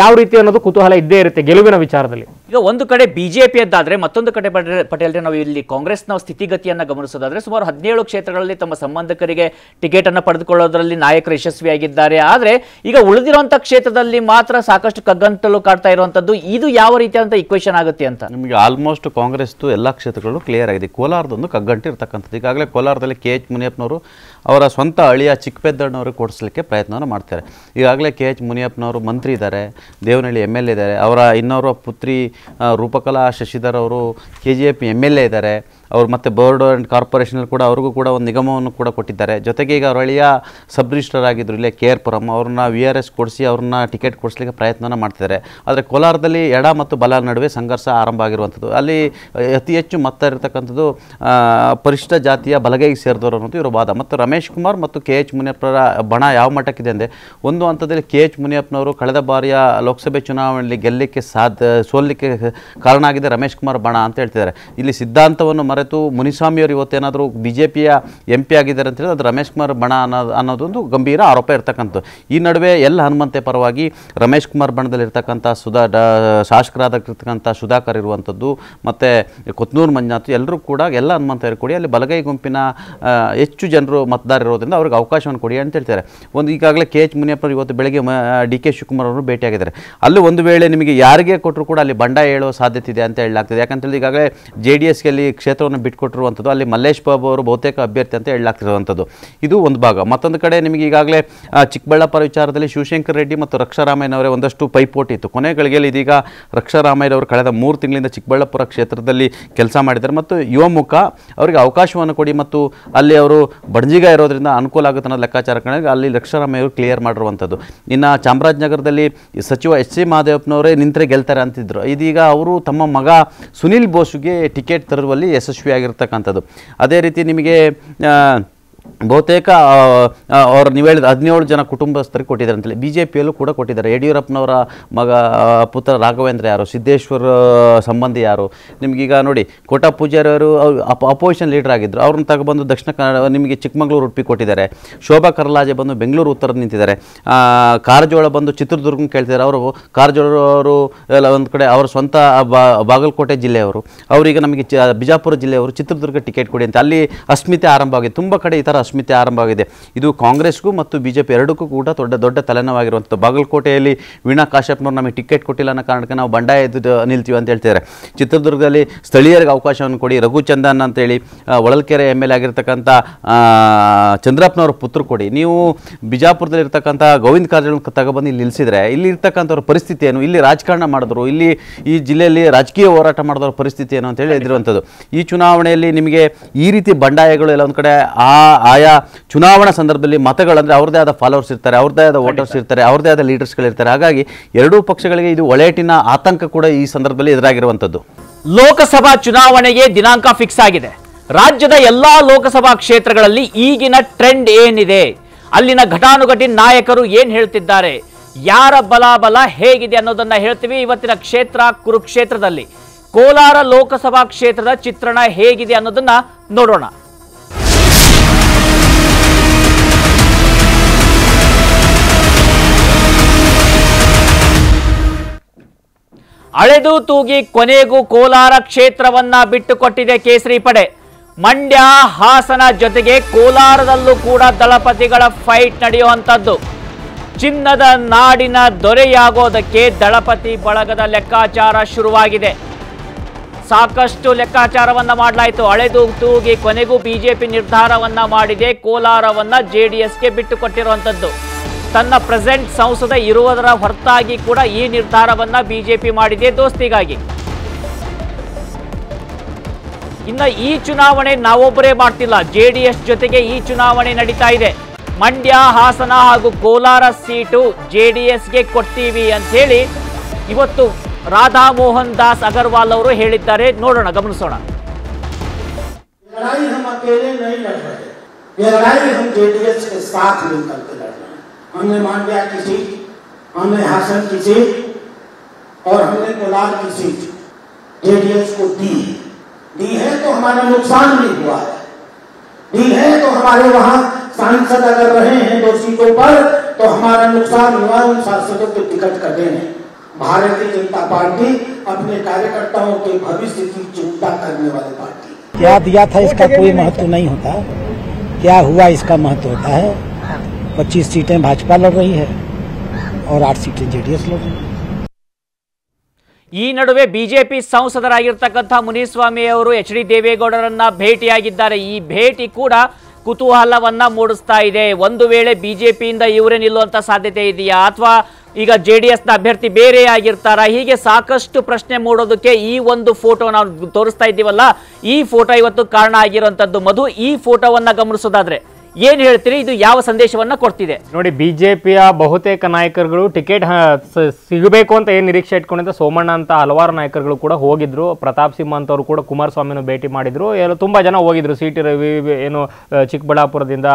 ಯಾವ ರೀತಿ ಅನ್ನೋದು ಕುತೂಹಲ ಇದ್ದೇ ಇರುತ್ತೆ ಗೆಲುವಿನ ವಿಚಾರದಲ್ಲಿ. ಈಗ ಒಂದು ಕಡೆ ಬಿಜೆಪಿ ಅದ್ದಾದ್ರೆ ಮತ್ತೊಂದು ಕಡೆ ಪಟೇಲ್- ಪಟೇಲ್ರೆ ನಾವು ಇಲ್ಲಿ ಕಾಂಗ್ರೆಸ್ನ ಸ್ಥಿತಿಗತಿಯನ್ನು ಗಮನಿಸೋದಾದ್ರೆ ಸುಮಾರು ಹದಿನೇಳು ಕ್ಷೇತ್ರಗಳಲ್ಲಿ ತಮ್ಮ ಸಂಬಂಧಿಕರಿಗೆ ಟಿಕೆಟ್ ಅನ್ನು ಪಡೆದುಕೊಳ್ಳೋದ್ರಲ್ಲಿ ನಾಯಕರು ಯಶಸ್ವಿಯಾಗಿದ್ದಾರೆ. ಆದರೆ ಈಗ ಉಳಿದಿರುವಂಥ ಕ್ಷೇತ್ರದಲ್ಲಿ ಮಾತ್ರ ಸಾಕಷ್ಟು ಕಗ್ಗಂಟಲು ಕಾಡ್ತಾ ಇರುವಂಥದ್ದು ಇದು ಯಾವ ರೀತಿಯಾದಂಥ ಇಕ್ವೇಶನ್ ಆಗುತ್ತೆ ಅಂತ? ನಿಮಗೆ ಆಲ್ಮೋಸ್ಟ್ ಕಾಂಗ್ರೆಸ್ದು ಎಲ್ಲ ಕ್ಷೇತ್ರಗಳು ಕ್ಲಿಯರ್ ಆಗಿದೆ. ಕೋಲಾರದೊಂದು ಕಗ್ಗಂಟು ಇರ್ತಕ್ಕಂಥದ್ದು. ಈಗಾಗಲೇ ಕೋಲಾರದಲ್ಲಿ ಕೆ ಎಚ್ ಮುನಿಯಪ್ಪನವರು ಅವರ ಸ್ವಂತ ಅಳಿಯ ಚಿಕ್ಕಪೆದ್ದಣ್ಣವ್ರಿಗೆ ಕೊಡಿಸ್ಲಿಕ್ಕೆ ಪ್ರಯತ್ನವನ್ನು ಮಾಡ್ತಾರೆ. ಈಗಾಗಲೇ ಕೆ ಎಚ್ ಮುನಿಯಪ್ಪನವರು ಮಂತ್ರಿ ಇದ್ದಾರೆ, ದೇವನಹಳ್ಳಿ ಎಂ ಎಲ್ ಎ ಇದ್ದಾರೆ ಅವರ ಇನ್ನೋರ್ವ ಪುತ್ರಿ ರೂಪಕಲಾ ಶಶಿಧರ್ ಅವರು K G F M L A ಇದ್ದಾರೆ. ಅವ್ರು ಮತ್ತೆ ಬೋರ್ಡ್ ಆ್ಯಂಡ್ ಕಾರ್ಪೊರೇಷನಲ್ಲಿ ಕೂಡ ಅವ್ರಿಗೂ ಕೂಡ ಒಂದು ನಿಗಮವನ್ನು ಕೂಡ ಕೊಟ್ಟಿದ್ದಾರೆ. ಜೊತೆಗೆ ಈಗ ಅವ್ರ ಅಳಿಯ ಸಬ್ ರಿಜಿಸ್ಟರ್ ಆಗಿದ್ರು ಇಲ್ಲೇ ಕೆ ಆರ್ ಪುರಂ, ಅವ್ರನ್ನ ವಿ ಆರ್ ಎಸ್ ಕೊಡಿಸಿ ಅವ್ರನ್ನ ಟಿಕೆಟ್ ಕೊಡಿಸ್ಲಿಕ್ಕೆ ಪ್ರಯತ್ನನ ಮಾಡ್ತಿದ್ದಾರೆ. ಆದರೆ ಕೋಲಾರದಲ್ಲಿ ಎಡ ಮತ್ತು ಬಲ ನಡುವೆ ಸಂಘರ್ಷ ಆರಂಭ ಆಗಿರುವಂಥದ್ದು. ಅಲ್ಲಿ ಅತಿ ಹೆಚ್ಚು ಮತ ಇರತಕ್ಕಂಥದ್ದು ಪರಿಷ್ಠ ಜಾತಿಯ ಬಲಗೈಗೆ ಸೇರಿದವರು ಅನ್ನೋದು ಇವರು ವಾದ. ಮತ್ತು ರಮೇಶ್ ಕುಮಾರ್ ಮತ್ತು ಕೆ ಎಚ್ ಮುನಿಯಪ್ಪರ ಬಣ ಯಾವ ಮಟ್ಟಕ್ಕಿದೆ ಅಂದರೆ, ಒಂದು ಹಂತದಲ್ಲಿ ಕೆ ಎಚ್ ಮುನಿಯಪ್ಪನವರು ಕಳೆದ ಬಾರಿಯ ಲೋಕಸಭೆ ಚುನಾವಣೆಯಲ್ಲಿ ಗೆಲ್ಲಲಿಕ್ಕೆ ಸಾಧ್ಯ ಸೋಲಿಕ್ಕೆ ಕಾರಣ ಆಗಿದೆ ರಮೇಶ್ ಕುಮಾರ್ ಬಣ ಅಂತ ಹೇಳ್ತಿದ್ದಾರೆ. ಇಲ್ಲಿ ಸಿದ್ಧಾಂತವನ್ನು ಮರೆತು ಮುನಿಸ್ವಾಮಿಯವರು ಇವತ್ತೇನಾದರೂ ಬಿ ಜೆ ಪಿಯ ಎಂ ಪಿ ಆಗಿದ್ದಾರೆ ಅಂತ ಹೇಳಿದ್ರೆ ಅದು ರಮೇಶ್ ಕುಮಾರ್ ಬಣ ಅನ್ನೋದು ಅನ್ನೋದೊಂದು ಗಂಭೀರ ಆರೋಪ ಇರ್ತಕ್ಕಂಥದ್ದು. ಈ ನಡುವೆ ಎಲ್ಲ ಹನುಮಂತೆ ಪರವಾಗಿ ರಮೇಶ್ ಕುಮಾರ್ ಬಣದಲ್ಲಿರ್ತಕ್ಕಂಥ ಸುಧಾ ಶಾಸಕರಾಗಿರ್ತಕ್ಕಂಥ ಸುಧಾಕರ್ ಇರುವಂಥದ್ದು, ಮತ್ತು ಕೊತ್ನೂರು ಮಂಜುನಾಥ್ ಎಲ್ಲರೂ ಕೂಡ ಎಲ್ಲ ಹನುಮಂತರು ಕೊಡಿ, ಅಲ್ಲಿ ಬಲಗೈ ಗುಂಪಿನ ಹೆಚ್ಚು ಜನರು ಮತದಾರ ಇರೋದ್ರಿಂದ ಅವ್ರಿಗೆ ಅವಕಾಶವನ್ನು ಕೊಡಿ ಅಂತ ಹೇಳ್ತಾರೆ. ಒಂದು ಈಗಾಗಲೇ ಕೆ ಎಚ್ ಮುನಿಯಪ್ಪ ಇವತ್ತು ಬೆಳಗ್ಗೆ ಡಿ ಕೆ ಶಿವಕುಮಾರ್ ಅವರು ಭೇಟಿಯಾಗಿದ್ದಾರೆ. ಅಲ್ಲಿ ಒಂದು ವೇಳೆ ನಿಮಗೆ ಯಾರಿಗೆ ಕೊಟ್ಟರು ಕೂಡ ಅಲ್ಲಿ ಬಂಡಾಯ ಹೇಳೋ ಸಾಧ್ಯತೆ ಇದೆ ಅಂತ ಹೇಳಲಾಗ್ತದೆ. ಯಾಕಂತೇಳಿ ಈಗಾಗಲೇ ಜೆ ಡಿ ಎಸ್ಗೆ ಅಲ್ಲಿ ಕ್ಷೇತ್ರವನ್ನು ಬಿಟ್ಕೊಟ್ಟಿರುವಂಥದ್ದು. ಅಲ್ಲಿ ಮಲ್ಲೇಶ್ ಬಾಬು ಅವರು ಬಹುತೇಕ ಅಭ್ಯರ್ಥಿ ಅಂತ ಹೇಳಲಾಗ್ತಿರುವಂಥದ್ದು. ಇದು ಒಂದು ಭಾಗ. ಮತ್ತೊಂದು ಕಡೆ ನಿಮಗೆ ಈಗಾಗಲೇ ಚಿಕ್ಕಬಳ್ಳಾಪುರ ವಿಚಾರದಲ್ಲಿ ಶಿವಶಂಕರ್ ರೆಡ್ಡಿ ಮತ್ತು ರಕ್ಷಾರಾಮಯ್ಯನವರೇ ಒಂದಷ್ಟು ಪೈಪೋಟಿ ಇತ್ತು. ಕೊನೆ ಗಳಿಗೆಯಲ್ಲಿ ಇದೀಗ ರಕ್ಷಾರಾಮಯ್ಯನವರು ಕಳೆದ ಮೂರು ತಿಂಗಳಿಂದ ಚಿಕ್ಕಬಳ್ಳಾಪುರ ಕ್ಷೇತ್ರದಲ್ಲಿ ಕೆಲಸ ಮಾಡಿದ್ದಾರೆ. ಮತ್ತು ಯುವಮುಖ ಅವರಿಗೆ ಅವಕಾಶವನ್ನು ಕೊಡಿ ಮತ್ತು ಅಲ್ಲಿ ಅವರು ಬಡ್ಜಿಗ ಇರೋದ್ರಿಂದ ಅನುಕೂಲ ಆಗುತ್ತೆ ಅನ್ನೋ ಲೆಕ್ಕಾಚಾರ ಕಂಡಾಗ ಅಲ್ಲಿ ರಕ್ಷಾರಾಮಯ್ಯ ಅವರು ಕ್ಲಿಯರ್ ಮಾಡಿರುವಂಥದ್ದು. ಇನ್ನು ಚಾಮರಾಜನಗರದಲ್ಲಿ ಸಚಿವ ಎಚ್ ಸಿ ಮಹದೇವಪ್ಪನವರೇ ನಿಂತರೆ ಗೆಲ್ತಾರೆ ಅಂತಿದ್ರು. ಇದೀಗ ಅವರು ತಮ್ಮ ಮಗ ಸುನಿಲ್ ಬೋಸ್ಗೆ ಟಿಕೆಟ್ ತರುವಲ್ಲಿ ಯಶಸ್ವಿಯಾಗಿರ್ತಕ್ಕಂಥದ್ದು. ಅದೇ ರೀತಿ ನಿಮಗೆ ಬಹುತೇಕ ಅವ್ರು ನೀವು ಹೇಳಿದ ಹದಿನೇಳು ಜನ ಕುಟುಂಬಸ್ಥರಿಗೆ ಕೊಟ್ಟಿದ್ದಾರೆ ಅಂತೇಳಿ. ಬಿ ಜೆ ಪಿಯಲ್ಲೂ ಕೂಡ ಕೊಟ್ಟಿದ್ದಾರೆ. ಯಡಿಯೂರಪ್ಪನವರ ಮಗ ಪುತ್ರ ರಾಘವೇಂದ್ರ ಯಾರು, ಸಿದ್ದೇಶ್ವರ ಸಂಬಂಧಿ ಯಾರು? ನಿಮಗೀಗ ನೋಡಿ, ಕೋಟಾ ಪೂಜಾರಿ ಅವರು ಅಪೋಸಿಷನ್ ಲೀಡರ್ ಆಗಿದ್ದರು ಅವ್ರನ್ನ ತಗೊಬಂದು ದಕ್ಷಿಣ ಕನ್ನಡ, ನಿಮಗೆ ಚಿಕ್ಕಮಗಳೂರು ಉಡುಪಿ ಕೊಟ್ಟಿದ್ದಾರೆ. ಶೋಭಾ ಕರ್ಲಾಜೆ ಬಂದು ಬೆಂಗಳೂರು ಉತ್ತರ ನಿಂತಿದ್ದಾರೆ. ಕಾರಜೋಳ ಬಂದು ಚಿತ್ರದುರ್ಗ ಕೇಳ್ತಿದ್ದಾರೆ. ಅವರು ಕಾರಜೋಳ ಅವರು ಎಲ್ಲ ಒಂದು ಕಡೆ ಅವರ ಸ್ವಂತ ಬಾಗಲಕೋಟೆ ಜಿಲ್ಲೆಯವರು. ಅವರೀಗ ನಮಗೆ ಬಿಜಾಪುರ ಜಿಲ್ಲೆಯವರು ಚಿತ್ರದುರ್ಗ ಟಿಕೆಟ್ ಕೊಡಿ ಅಂತ. ಅಲ್ಲಿ ಅಸ್ಮಿತೆ ಆರಂಭ ಆಗಿದೆ. ತುಂಬ ಕಡೆ ಈ ಥರ ಅಸ್ಮಿತೆ ಆರಂಭವಾಗಿದೆ. ಇದು ಕಾಂಗ್ರೆಸ್ಗೂ ಮತ್ತು ಬಿ ಜೆ ಪಿ ಎರಡಕ್ಕೂ ಕೂಡ ದೊಡ್ಡ ದೊಡ್ಡ ತಲೆನೋವಾಗಿರುವಂಥದ್ದು ಬಾಗಲಕೋಟೆಯಲ್ಲಿ ವೀಣಾ ಕಾಶ್ಯಪ್ನವ್ರು ನಮಗೆ ಟಿಕೆಟ್ ಕೊಟ್ಟಿಲ್ಲ ಅನ್ನೋ ಕಾರಣಕ್ಕೆ ನಾವು ಬಂಡಾಯ ಎದ್ದು ನಿಲ್ತೀವಿ ಅಂತ ಹೇಳ್ತಿದ್ದಾರೆ. ಚಿತ್ರದುರ್ಗದಲ್ಲಿ ಸ್ಥಳೀಯರಿಗೆ ಅವಕಾಶವನ್ನು ಕೊಡಿ. ರಘುಚಂದನ್ ಅಂತೇಳಿ ಒಳಲ್ಕೆರೆ ಎಂ ಎಲ್ ಎ ಆಗಿರ್ತಕ್ಕಂಥ ಚಂದ್ರಪ್ಪನವ್ರ ಪುತ್ರ ಕೊಡಿ. ನೀವು ಬಿಜಾಪುರದಲ್ಲಿರ್ತಕ್ಕಂಥ ಗೋವಿಂದ ಕಾರಜೋಳ ತಗೊಬಂದು ಇಲ್ಲಿ ನಿಲ್ಲಿಸಿದ್ರೆ ಇಲ್ಲಿ ಇರ್ತಕ್ಕಂಥವ್ರ ಪರಿಸ್ಥಿತಿ ಏನು? ಇಲ್ಲಿ ರಾಜಕಾರಣ ಮಾಡಿದ್ರು ಇಲ್ಲಿ ಈ ಜಿಲ್ಲೆಯಲ್ಲಿ ರಾಜಕೀಯ ಹೋರಾಟ ಮಾಡಿದವ್ರ ಪರಿಸ್ಥಿತಿ ಏನು ಅಂತ ಹೇಳಿ ಇದಿರುವಂಥದ್ದು ಈ ಚುನಾವಣೆಯಲ್ಲಿ ನಿಮಗೆ ಈ ರೀತಿ ಬಂಡಾಯಗಳು ಎಲ್ಲ ಒಂದು ಕಡೆ ಆ ಆಯಾ ಚುನಾವಣಾ ಸಂದರ್ಭದಲ್ಲಿ ಮತಗಳಂದರೆ ಅವ್ರದ್ದೇ ಆದ ಫಾಲೋವರ್ಸ್ ಇರ್ತಾರೆ ಅವ್ರದ್ದೇ ಆದ ವೋಟರ್ಸ್ ಇರ್ತಾರೆ ಅವ್ರದ್ದೇ ಆದ ಲೀಡರ್ಸ್ಗಳಿರ್ತಾರೆ ಹಾಗಾಗಿ ಎರಡೂ ಪಕ್ಷಗಳಿಗೆ ಇದು ಒಳೇಟಿನ ಆತಂಕ ಕೂಡ ಈ ಸಂದರ್ಭದಲ್ಲಿ ಎದುರಾಗಿರುವಂಥದ್ದು. ಲೋಕಸಭಾ ಚುನಾವಣೆಗೆ ದಿನಾಂಕ ಫಿಕ್ಸ್ ಆಗಿದೆ. ರಾಜ್ಯದ ಎಲ್ಲಾ ಲೋಕಸಭಾ ಕ್ಷೇತ್ರಗಳಲ್ಲಿ ಈಗಿನ ಟ್ರೆಂಡ್ ಏನಿದೆ? ಅಲ್ಲಿನ ಘಟಾನುಘಟಿ ನಾಯಕರು ಏನ್ ಹೇಳ್ತಿದ್ದಾರೆ? ಯಾರ ಬಲಾಬಲ ಹೇಗಿದೆ ಅನ್ನೋದನ್ನ ಹೇಳ್ತೀವಿ ಇವತ್ತಿನ ಕ್ಷೇತ್ರ ಕುರುಕ್ಷೇತ್ರದಲ್ಲಿ. ಕೋಲಾರ ಲೋಕಸಭಾ ಕ್ಷೇತ್ರದ ಚಿತ್ರಣ ಹೇಗಿದೆ ಅನ್ನೋದನ್ನ ನೋಡೋಣ. ಅಳೆದು ತೂಗಿ ಕೊನೆಗೂ ಕೋಲಾರ ಕ್ಷೇತ್ರವನ್ನ ಬಿಟ್ಟುಕೊಟ್ಟಿದೆ ಕೇಸರಿ ಪಡೆ. ಮಂಡ್ಯ, ಹಾಸನ ಜೊತೆಗೆ ಕೋಲಾರದಲ್ಲೂ ಕೂಡ ದಳಪತಿಗಳ ಫೈಟ್ ನಡೆಯುವಂಥದ್ದು. ಚಿನ್ನದ ನಾಡಿನ ದೊರೆಯಾಗೋದಕ್ಕೆ ದಳಪತಿ ಬಳಗದ ಲೆಕ್ಕಾಚಾರ ಶುರುವಾಗಿದೆ. ಸಾಕಷ್ಟು ಲೆಕ್ಕಾಚಾರವನ್ನ ಮಾಡಲಾಯಿತು. ಅಳೆದು ತೂಗಿ ಕೊನೆಗೂ ಬಿಜೆಪಿ ನಿರ್ಧಾರವನ್ನ ಮಾಡಿದೆ. ಕೋಲಾರವನ್ನ ಡಿ ಎಸ್ಗೆ ಕೊಟ್ಟಿರುವಂತದ್ದು ತನ್ನ ಪ್ರೆಸೆಂಟ್ ಸಂಸದ ಇರುವುದರ ಹೊರತಾಗಿ ಕೂಡ ಈ ನಿರ್ಧಾರವನ್ನ ಬಿಜೆಪಿ ಮಾಡಿದೆ ದೋಸ್ತಿಗಾಗಿ ಇನ್ನ ಈ ಚುನಾವಣೆ ನಾವೊಬ್ಬರೇ ಮಾಡ್ತಿಲ್ಲ ಜೆಡಿಎಸ್ ಜೊತೆಗೆ ಈ ಚುನಾವಣೆ ನಡೀತಾ ಇದೆ ಮಂಡ್ಯ ಹಾಸನ ಹಾಗೂ ಕೋಲಾರ ಸೀಟು ಜೆಡಿಎಸ್ಗೆ ಕೊಡ್ತೀವಿ ಅಂತ ಹೇಳಿ ಇವತ್ತು ರಾಧಾ ಮೋಹನ್ ದಾಸ್ ಅಗರ್ವಾಲ್ ಅವರು ಹೇಳಿದ್ದಾರೆ ನೋಡೋಣ ಗಮನಿಸೋಣ लड़ाई हम अकेले नहीं लड़ रहे ये लड़ाई हम जेडीएस के साथ मिलकर के लड़ रहे हैं हमने मांड्या की सीट हमने हासन की सीट और हमने कोलार की सीट जेडीएस को दी दी है तो हमारा नुकसान भी हुआ है। दी है तो हमारे वहाँ सांसद अगर रहे हैं दो सीटों पर तो हमारा नुकसान हुआ उन सांसदों के टिकट कटे हैं भारतीय जनता पार्टी अपने कार्यकर्ताओं के भविष्य की चिंता करने वाली पार्टी। क्या दिया था इसका कोई महत्व नहीं होता? क्या हुआ इसका महत्व होता है? पच्चीस सीटें भाजपा लड़ रही है और आठ सीटें जेडीएस लड़ रही है ಈ ನಡುವೆ ಬಿಜೆಪಿ ಸಂಸದರಾಗಿರ್ತಕ್ಕಂಥ ಮುನಿಸ್ವಾಮಿ ಅವರು ಎಚ್ ಡಿ ದೇವೇಗೌಡರನ್ನ ಭೇಟಿಯಾಗಿದ್ದಾರೆ ಈ ಭೇಟಿ ಕೂಡ ಕುತೂಹಲವನ್ನ ಮೂಡಿಸ್ತಾ ಇದೆ ಒಂದು ವೇಳೆ ಬಿಜೆಪಿಯಿಂದ ಇವರೇ ನಿಲ್ಲುವಂತ ಸಾಧ್ಯತೆ ಇದೆಯಾ ಅಥವಾ ಈಗ ಜೆ ಡಿ ಎಸ್ನ ಅಭ್ಯರ್ಥಿ ಬೇರೆ ಆಗಿರ್ತಾರಾ ಹೀಗೆ ಸಾಕಷ್ಟು ಪ್ರಶ್ನೆ ಮೂಡೋದಕ್ಕೆ ಈ ಒಂದು ಫೋಟೋ ನಾವು ತೋರಿಸ್ತಾ ಇದ್ದೀವಲ್ಲ ಈ ಫೋಟೋ ಇವತ್ತು ಕಾರಣ ಆಗಿರುವಂತದ್ದು ಮಧು ಈ ಫೋಟೋವನ್ನ ಗಮನಿಸೋದಾದ್ರೆ ಏನ್ ಹೇಳ್ತೀರಿ? ಇದು ಯಾವ ಸಂದೇಶವನ್ನ ಕೊಡ್ತಿದೆ? ನೋಡಿ, ಬಿಜೆಪಿಯ ಬಹುತೇಕ ನಾಯಕರುಗಳು ಟಿಕೆಟ್ ಸಿಗಬೇಕು ಅಂತ ಏನು ನಿರೀಕ್ಷೆ ಇಟ್ಕೊಂಡಿದ್ದ ಸೋಮಣ್ಣ ಅಂತ ಹಲವಾರು ನಾಯಕರುಗಳು ಕೂಡ ಹೋಗಿದ್ರು. ಪ್ರತಾಪ್ ಸಿಂಹ ಅಂತ ಅವರು ಕೂಡ ಕುಮಾರಸ್ವಾಮಿನ ಭೇಟಿ ಮಾಡಿದ್ರು. ಎಲ್ಲ ತುಂಬಾ ಜನ ಹೋಗಿದ್ರು. ಸಿ ಟಿ ರವಿ, ಏನು ಚಿಕ್ಕಬಳ್ಳಾಪುರದಿಂದ,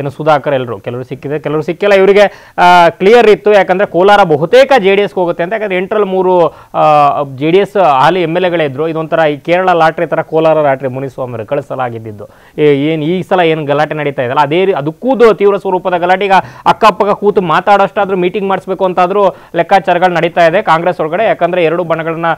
ಏನು, ಸುಧಾಕರ್ ಎಲ್ಲರು ಕೆಲವರು ಸಿಕ್ಕಿದೆ ಕೆಲವರು ಸಿಕ್ಕಿಲ್ಲ. ಇವರಿಗೆ ಕ್ಲಿಯರ್ ಇತ್ತು. ಯಾಕಂದ್ರೆ ಕೋಲಾರ ಬಹುತೇಕ ಜೆ ಡಿ ಎಸ್ಗೆ ಹೋಗುತ್ತೆ ಅಂತ. ಯಾಕಂದ್ರೆ ಎಂಟರಲ್ಲಿ ಮೂರು ಜೆ ಡಿ ಎಸ್ ಹಾಲಿ ಎಂ ಎಲ್ ಎಗಳೇ ಇದ್ರು. ಇದೊಂಥರ ಈ ಕೇರಳ ಲಾಟ್ರಿ ತರ ಕೋಲಾರ ಲಾಟ್ರಿ ಮುನಿಸ್ವಾಮಿ ಕಳಿಸಲಾಗಿದ್ದು ಏನು, ಈ ಸಲ ಏನು ಗಲಾಟೆ ನಡೀತಾ ಇದೆಯಲ್ಲ ಅದೇ ಅದಕ್ಕೂ ತೀವ್ರ ಸ್ವರೂಪದ ಗಲಾಟೆ. ಈಗ ಅಕ್ಕಪಕ್ಕ ಕೂತು ಮಾತಾಡೋಷ್ಟಾದ್ರೂ ಮೀಟಿಂಗ್ ಮಾಡಿಸ್ಬೇಕು ಅಂತಾದ್ರೂ ಲೆಕ್ಕಾಚಾರಗಳು ನಡೀತಾ ಇದೆ ಕಾಂಗ್ರೆಸ್ ಒಳಗಡೆ. ಯಾಕಂದ್ರೆ ಎರಡು ಬಣಗಳನ್ನ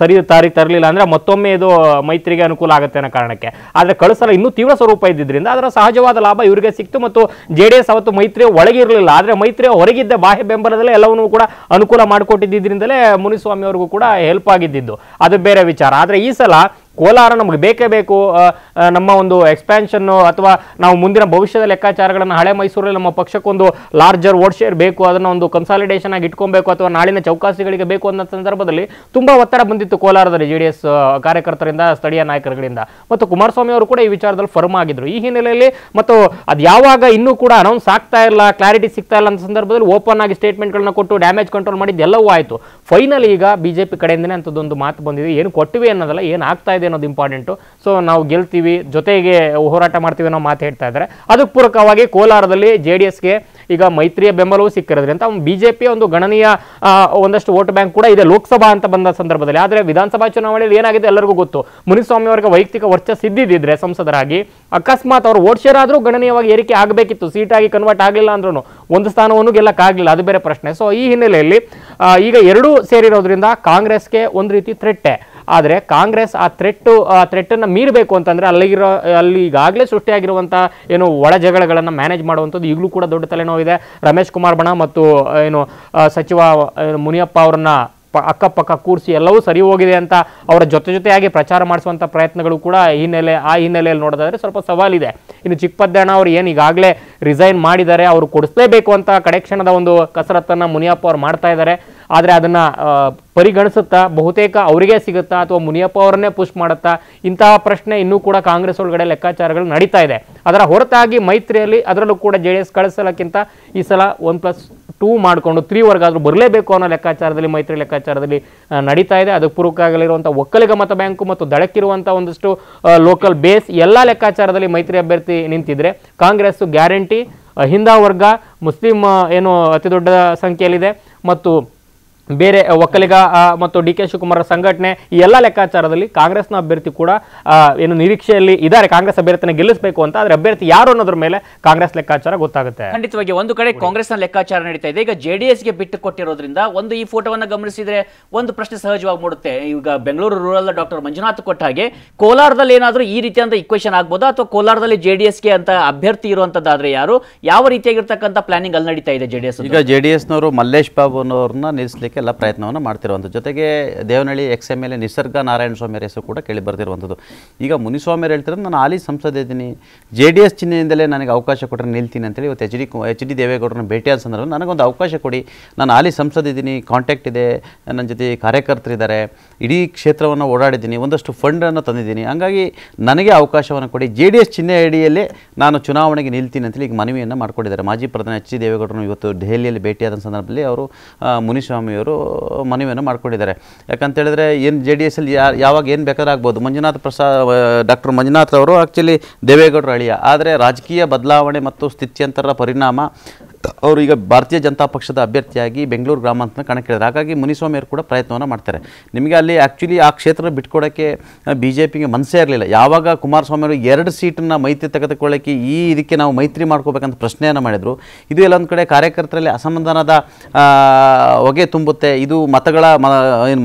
ಸರಿ ತಾರಿ ತರಲಿಲ್ಲ ಅಂದ್ರೆ ಮತ್ತೊಮ್ಮೆ ಇದು ಮೈತ್ರಿಗೆ ಅನುಕೂಲ ಆಗುತ್ತೆ ಅನ್ನೋ ಕಾರಣಕ್ಕೆ. ಆದ್ರೆ ಕಳಿಸಲ ಇನ್ನೂ ತೀವ್ರ ಸ್ವರೂಪ ಇದ್ದಿದ್ರಿಂದ ಅದರ ಸಹಜವಾದ ಲಾಭ ಇವರಿಗೆ ಸಿಕ್ತು ಮತ್ತು ಜೆ ಡಿ ಎಸ್ ಅವತ್ತು ಮೈತ್ರಿ ಒಳಗಿರಲಿಲ್ಲ. ಆದ್ರೆ ಮೈತ್ರಿ ಹೊರಗಿದ್ದ ಬಾಹ್ಯ ಬೆಂಬಲದಲ್ಲೇ ಎಲ್ಲವನ್ನೂ ಕೂಡ ಅನುಕೂಲ ಮಾಡಿಕೊಟ್ಟಿದ್ದರಿಂದಲೇ ಮುನಿಸ್ವಾಮಿ ಅವ್ರಿಗೂ ಕೂಡ ಹೆಲ್ಪ್ ಆಗಿದ್ದಿದ್ದು. ಅದು ಬೇರೆ ವಿಚಾರ. ಆದ್ರೆ ಈ ಸಲ ಕೋಲಾರ ನಮಗೆ ಬೇಕೇ ಬೇಕು ನಮ್ಮ ಒಂದು ಎಕ್ಸ್ಪ್ಯಾನ್ಷನ್ನು ಅಥವಾ ನಾವು ಮುಂದಿನ ಭವಿಷ್ಯದ ಲೆಕ್ಕಾಚಾರಗಳನ್ನು ಹಳೆ ಮೈಸೂರಲ್ಲಿ ನಮ್ಮ ಪಕ್ಷಕ್ಕೊಂದು ಲಾರ್ಜರ್ ವೋಟ್ ಶೇರ್ ಬೇಕು, ಅದನ್ನು ಒಂದು ಕನ್ಸಾಲಿಡೇಷನ್ ಆಗಿ ಇಟ್ಕೊಬೇಕು ಅಥವಾ ನಾಳಿನ ಚೌಕಾಸಿಗಳಿಗೆ ಬೇಕು ಅನ್ನೋ ಸಂದರ್ಭದಲ್ಲಿ ತುಂಬ ಒತ್ತಡ ಬಂದಿತ್ತು ಕೋಲಾರದಲ್ಲಿ ಜೆ ಡಿ ಎಸ್ ಕಾರ್ಯಕರ್ತರಿಂದ, ಸ್ಥಳೀಯ ನಾಯಕರುಗಳಿಂದ. ಮತ್ತು ಕುಮಾರಸ್ವಾಮಿ ಅವರು ಕೂಡ ಈ ವಿಚಾರದಲ್ಲಿ ಫರ್ಮ್ ಆಗಿದ್ರು. ಈ ಹಿನ್ನೆಲೆಯಲ್ಲಿ ಮತ್ತು ಅದು ಯಾವಾಗ ಇನ್ನೂ ಕೂಡ ಅನೌನ್ಸ್ ಆಗ್ತಾ ಇಲ್ಲ ಕ್ಲಾರಿಟಿ ಸಿಗ್ತಾ ಇಲ್ಲ ಅಂತ ಸಂದರ್ಭದಲ್ಲಿ ಓಪನ್ ಆಗಿ ಸ್ಟೇಟ್ಮೆಂಟ್ಗಳನ್ನ ಕೊಟ್ಟು ಡ್ಯಾಮೇಜ್ ಕಂಟ್ರೋಲ್ ಮಾಡಿದ್ದು ಎಲ್ಲವೂ ಆಯಿತು. ಫೈನಲ್ ಈಗ ಬಿಜೆಪಿ ಕಡೆಯಿಂದನೇ ಅಂಥದ್ದೊಂದು ಮಾತು ಬಂದಿದೆ. ಏನು ಕೊಟ್ಟಿವೆ ಅನ್ನೋದಲ್ಲ, ಏನು ಆಗ್ತಾ ಇದೆ ಅನ್ನೋದು ಇಂಪಾರ್ಟೆಂಟು. ಸೊ ನಾವು ಗೆಲ್ತೀವಿ, ಜೊತೆಗೆ ಹೋರಾಟ ಮಾಡ್ತೀವಿ ಅನ್ನೋ ಮಾತು ಹೇಳ್ತಾ ಇದ್ದಾರೆ. ಅದಕ್ಕೆ ಪೂರಕವಾಗಿ ಕೋಲಾರದಲ್ಲಿ ಜೆ ಡಿ ಎಸ್ಗೆ ಈಗ ಮೈತ್ರಿಯ ಬೆಂಬಲವೂ ಸಿಕ್ಕಿರೋದ್ರಿಂದ ಬಿಜೆಪಿ ಒಂದು ಗಣನೀಯ ಒಂದಷ್ಟು ವೋಟ್ ಬ್ಯಾಂಕ್ ಕೂಡ ಇದೆ ಲೋಕಸಭಾ ಅಂತ ಬಂದ ಸಂದರ್ಭದಲ್ಲಿ. ಆದರೆ ವಿಧಾನಸಭಾ ಚುನಾವಣೆಯಲ್ಲಿ ಏನಾಗಿದೆ ಎಲ್ಲರಿಗೂ ಗೊತ್ತು. ಮುನಿಸ್ವಾಮಿ ಅವರಿಗೆ ವೈಯಕ್ತಿಕ ವರ್ಚಸ್ ಇದ್ದಿದ್ದಿದ್ರೆ ಸಂಸದರಾಗಿ ಅಕಸ್ಮಾತ್ ಅವರು ವೋಟ್ ಶೇರ್ ಆದರೂ ಗಣನೀಯವಾಗಿ ಏರಿಕೆ ಆಗಬೇಕಿತ್ತು. ಸೀಟಾಗಿ ಕನ್ವರ್ಟ್ ಆಗಲಿಲ್ಲ ಅಂದ್ರೂ ಒಂದು ಸ್ಥಾನವನ್ನು ಗೆಲ್ಲಕ್ಕಾಗಲಿಲ್ಲ ಅದು ಬೇರೆ ಪ್ರಶ್ನೆ. ಸೊ ಈ ಹಿನ್ನೆಲೆಯಲ್ಲಿ ಈಗ ಎರಡೂ ಸೇರಿರೋದ್ರಿಂದ ಕಾಂಗ್ರೆಸ್ಗೆ ಒಂದು ರೀತಿ ಥ್ರೆಟ್ಟೆ. ಆದರೆ ಕಾಂಗ್ರೆಸ್ ಆ ಥ್ರೆಟ್ಟು, ಆ ಥ್ರೆಟ್ಟನ್ನು ಮೀರಬೇಕು ಅಂತಂದರೆ ಅಲ್ಲಿಗಿರೋ, ಅಲ್ಲಿ ಈಗಾಗಲೇ ಸೃಷ್ಟಿಯಾಗಿರುವಂಥ ಏನು ಒಳ ಜಗಳಗಳನ್ನು ಮ್ಯಾನೇಜ್ ಮಾಡುವಂಥದ್ದು ಈಗಲೂ ಕೂಡ ದೊಡ್ಡ ತಲೆನೋವಿದೆ. ರಮೇಶ್ ಕುಮಾರ್ ಬಣ ಮತ್ತು ಏನು ಸಚಿವ ಮುನಿಯಪ್ಪ ಅವರನ್ನ ಪ, ಅಕ್ಕಪಕ್ಕ ಕೂರಿಸಿ ಎಲ್ಲವೂ ಸರಿ ಹೋಗಿದೆ ಅಂತ ಅವರ ಜೊತೆ ಜೊತೆಯಾಗಿ ಪ್ರಚಾರ ಮಾಡಿಸುವಂಥ ಪ್ರಯತ್ನಗಳು ಕೂಡ ಹಿನ್ನೆಲೆ, ಆ ಹಿನ್ನೆಲೆಯಲ್ಲಿ ನೋಡೋದಾದರೆ ಸ್ವಲ್ಪ ಸವಾಲಿದೆ. ಇನ್ನು ಚಿಕ್ಕಪದ್ದಣ್ಣ ಅವರು ಏನು ಈಗಾಗಲೇ ರಿಸೈನ್ ಮಾಡಿದ್ದಾರೆ, ಅವರು ಕೊಡಿಸ್ಲೇಬೇಕು ಅಂತ ಕಡೆ ಕ್ಷಣದ ಒಂದು ಕಸರತ್ತನ್ನು ಮುನಿಯಪ್ಪ ಅವ್ರು ಮಾಡ್ತಾ ಇದ್ದಾರೆ. ಆದರೆ ಅದನ್ನು ಪರಿಗಣಿಸುತ್ತಾ ಬಹುತೇಕ ಅವರಿಗೆ ಸಿಗುತ್ತಾ ಅಥವಾ ಮುನಿಯಪ್ಪ ಅವರನ್ನೇ ಪುಷ್ ಮಾಡುತ್ತಾ ಇಂತಹ ಪ್ರಶ್ನೆ ಇನ್ನೂ ಕೂಡ ಕಾಂಗ್ರೆಸ್ ಒಳಗಡೆ ಲೆಕ್ಕಾಚಾರಗಳು ನಡೀತಾ ಇದೆ. ಅದರ ಹೊರತಾಗಿ ಮೈತ್ರಿಯಲ್ಲಿ ಅದರಲ್ಲೂ ಕೂಡ ಜೆ ಡಿ ಎಸ್ ಕಳಿಸಲಕ್ಕಿಂತ ಈ ಸಲ ಒನ್ ಪ್ಲಸ್ ಟೂ ಮಾಡಿಕೊಂಡು ತ್ರೀ ವರ್ಗಾದರೂ ಬರಲೇಬೇಕು ಅನ್ನೋ ಲೆಕ್ಕಾಚಾರದಲ್ಲಿ, ಮೈತ್ರಿ ಲೆಕ್ಕಾಚಾರದಲ್ಲಿ ನಡೀತಾ ಇದೆ. ಅದಕ್ಕೆ ಪೂರ್ವಕಾಗಲಿರುವಂಥ ಒಕ್ಕಲಿಗ ಮತ ಬ್ಯಾಂಕು ಮತ್ತು ದಳಕ್ಕಿರುವಂಥ ಒಂದಷ್ಟು ಲೋಕಲ್ ಬೇಸ್ ಎಲ್ಲ ಲೆಕ್ಕಾಚಾರದಲ್ಲಿ ಮೈತ್ರಿ ಅಭ್ಯರ್ಥಿ ನಿಂತಿದ್ರೆ ಕಾಂಗ್ರೆಸ್ ಗ್ಯಾರಂಟಿ ಅಹಿಂದ ವರ್ಗ, ಮುಸ್ಲಿಂ ಏನು ಅತಿ ದೊಡ್ಡ ಸಂಖ್ಯೆಯಲ್ಲಿದೆ. ಮತ್ತು ಬೇರೆ ಒಕ್ಕಲಿಗ ಮತ್ತು ಡಿ ಕೆ ಶಿವಕುಮಾರ್ ಸಂಘಟನೆ ಈ ಎಲ್ಲ ಲೆಕ್ಕಾಚಾರದಲ್ಲಿ ಕಾಂಗ್ರೆಸ್ನ ಅಭ್ಯರ್ಥಿ ಕೂಡ ಏನು ನಿರೀಕ್ಷೆಯಲ್ಲಿ ಇದ್ದಾರೆ. ಕಾಂಗ್ರೆಸ್ ಅಭ್ಯರ್ಥಿನ ಗೆಲ್ಲಿಸಬೇಕು ಅಂತ ಆದರೆ ಅಭ್ಯರ್ಥಿ ಯಾರು ಅನ್ನೋದ್ರ ಮೇಲೆ ಕಾಂಗ್ರೆಸ್ ಲೆಕ್ಕಾಚಾರ ಗೊತ್ತಾಗುತ್ತೆ. ಖಂಡಿತವಾಗಿ ಒಂದು ಕಡೆ ಕಾಂಗ್ರೆಸ್ನ ಲೆಕ್ಕಾಚಾರ ನಡೀತಾ ಇದೆ. ಈಗ ಜೆಡಿಎಸ್ಗೆ ಬಿಟ್ಟು ಕೊಟ್ಟಿರೋದ್ರಿಂದ ಒಂದು ಈ ಫೋಟೋವನ್ನು ಗಮನಿಸಿದ್ರೆ ಒಂದು ಪ್ರಶ್ನೆ ಸಹಜವಾಗಿ ಮೂಡುತ್ತೆ. ಈಗ ಬೆಂಗಳೂರು ರೂರಲ್ ಡಾಕ್ಟರ್ ಮಂಜುನಾಥ್ ಕೊಟ್ಟ ಹಾಗೆ ಕೋಲಾರದಲ್ಲಿ ಏನಾದರೂ ಈ ರೀತಿಯಾದ ಇಕ್ವೇಶನ್ ಆಗ್ಬೋದು? ಅಥವಾ ಕೋಲಾರದಲ್ಲಿ ಜೆಡಿಎಸ್ಗೆ ಅಂತ ಅಭ್ಯರ್ಥಿ ಇರುವಂತದ್ದಾದ್ರೆ ಯಾರು? ಯಾವ ರೀತಿಯಾಗಿರ್ತಕ್ಕಂಥ ಪ್ಲಾನಿಂಗ್ ಅಲ್ಲಿ ನಡೀತಾ ಇದೆ ಜೆಡಿಎಸ್ ಈಗ ಜೆ ಡಿ ಎಸ್ನವರು ಮಲ್ಲೇಶ್ ಬಾಬು ಅನ್ನೋರನ್ನ ನಿಲ್ಲಿಸಲಿಕ್ಕೆ ಎಲ್ಲ ಪ್ರಯತ್ನವನ್ನು ಮಾಡ್ತಿರುವಂಥ ಜೊತೆಗೆ Devanahalli ex M L A Nisarga Narayana Swamy ಹೆಸರು ಕೂಡ ಕೇಳಿ ಬರ್ತಿರುವಂಥದ್ದು ಈಗ ಮುನಿಸ್ವಾಮಿಯರು ಹೇಳ್ತಿರೋದು ನಾನು ಹಾಲಿ ಸಂಸದ ಇದ್ದೀನಿ. ಜೆ ಡಿ ಎಸ್ ಚಿಹ್ನೆಯಿಂದಲೇ ನನಗೆ ಅವಕಾಶ ಕೊಟ್ಟರೆ ನಿಲ್ತೀನಿ ಅಂತೇಳಿ ಇವತ್ತು ಎಚ್ ಡಿ ಎಚ್ ಡಿ ದೇವೇಗೌಡರನ್ನ ಭೇಟಿಯಾದ ಸಂದರ್ಭ ನನಗೊಂದು ಅವಕಾಶ ಕೊಡಿ. ನಾನು ಹಾಲಿ ಸಂಸದ ಇದ್ದೀನಿ ಕಾಂಟ್ಯಾಕ್ಟ್ ಇದೆ ನನ್ನ ಜೊತೆ ಕಾರ್ಯಕರ್ತರಿದ್ದಾರೆ ಇಡೀ ಕ್ಷೇತ್ರವನ್ನು ಓಡಾಡಿದ್ದೀನಿ ಒಂದಷ್ಟು ಫಂಡನ್ನು ತಂದಿದ್ದೀನಿ. ಹಾಗಾಗಿ ನನಗೆ ಅವಕಾಶವನ್ನು ಕೊಡಿ. ಜೆ ಡಿ ಎಸ್ ಚಿಹ್ನೆ ಅಡಿಯಲ್ಲೇ ನಾನು ಚುನಾವಣೆಗೆ ನಿಲ್ತೀನಿ ಅಂತೇಳಿ ಈಗ ಮನವಿಯನ್ನು ಮಾಡಿಕೊಂಡಿದ್ದಾರೆ. ಮಾಜಿ ಪ್ರಧಾನಿ ಎಚ್ ಡಿ ದೇವೇಗೌಡರನ್ನು ಇವತ್ತು ದೆಹಲಿಯಲ್ಲಿ ಭೇಟಿಯಾದ ಸಂದರ್ಭದಲ್ಲಿ ಅವರು ಆ, ಮುನಿಸ್ವಾಮಿಯವರು ಮನವಿಯನ್ನು ಮಾಡ್ಕೊಂಡಿದ್ದಾರೆ. ಯಾಕಂತೇಳಿದ್ರೆ ಏನು ಜೆ ಡಿ ಎಸ್ಸಲ್ಲಿ ಯಾ, ಯಾವಾಗ ಏನು ಬೇಕಾದ್ರೆ ಆಗ್ಬೋದು. ಮಂಜುನಾಥ್ ಪ್ರಸಾದ್ ಡಾಕ್ಟರ್ ಮಂಜುನಾಥ್ ಅವರು ಆ್ಯಕ್ಚುಲಿ ದೇವೇಗೌಡರ ಅಳಿಯ. ಆದರೆ ರಾಜಕೀಯ ಬದಲಾವಣೆ ಮತ್ತು ಸ್ಥಿತ್ಯಂತರ ಪರಿಣಾಮ ಅವರು ಈಗ ಭಾರತೀಯ ಜನತಾ ಪಕ್ಷದ ಅಭ್ಯರ್ಥಿಯಾಗಿ ಬೆಂಗಳೂರು ಗ್ರಾಮಾಂತರ ಕಣಕ್ಕಿಳಿದ್ರು. ಹಾಗಾಗಿ ಮುನಿಸ್ವಾಮಿ ಅವರು ಕೂಡ ಪ್ರಯತ್ನವನ್ನು ಮಾಡ್ತಾರೆ. ನಿಮಗೆ ಅಲ್ಲಿ ಆ್ಯಕ್ಚುಲಿ ಆ ಕ್ಷೇತ್ರ ಬಿಟ್ಕೊಡೋಕ್ಕೆ ಬಿ ಜೆ ಪಿಗೆ ಮನಸ್ಸೇ ಇರಲಿಲ್ಲ. ಯಾವಾಗ ಕುಮಾರಸ್ವಾಮಿ ಅವರು ಎರಡು ಸೀಟನ್ನು ಮೈತ್ರಿ ತೆಗೆದುಕೊಳ್ಳೋಕ್ಕೆ ಈ ಇದಕ್ಕೆ ನಾವು ಮೈತ್ರಿ ಮಾಡ್ಕೋಬೇಕಂತ ಪ್ರಶ್ನೆಯನ್ನು ಮಾಡಿದರು. ಇದು ಎಲ್ಲೊಂದು ಕಡೆ ಕಾರ್ಯಕರ್ತರಲ್ಲಿ ಅಸಮಾಧಾನದ ಹೊಗೆ ತುಂಬುತ್ತೆ. ಇದು ಮತಗಳ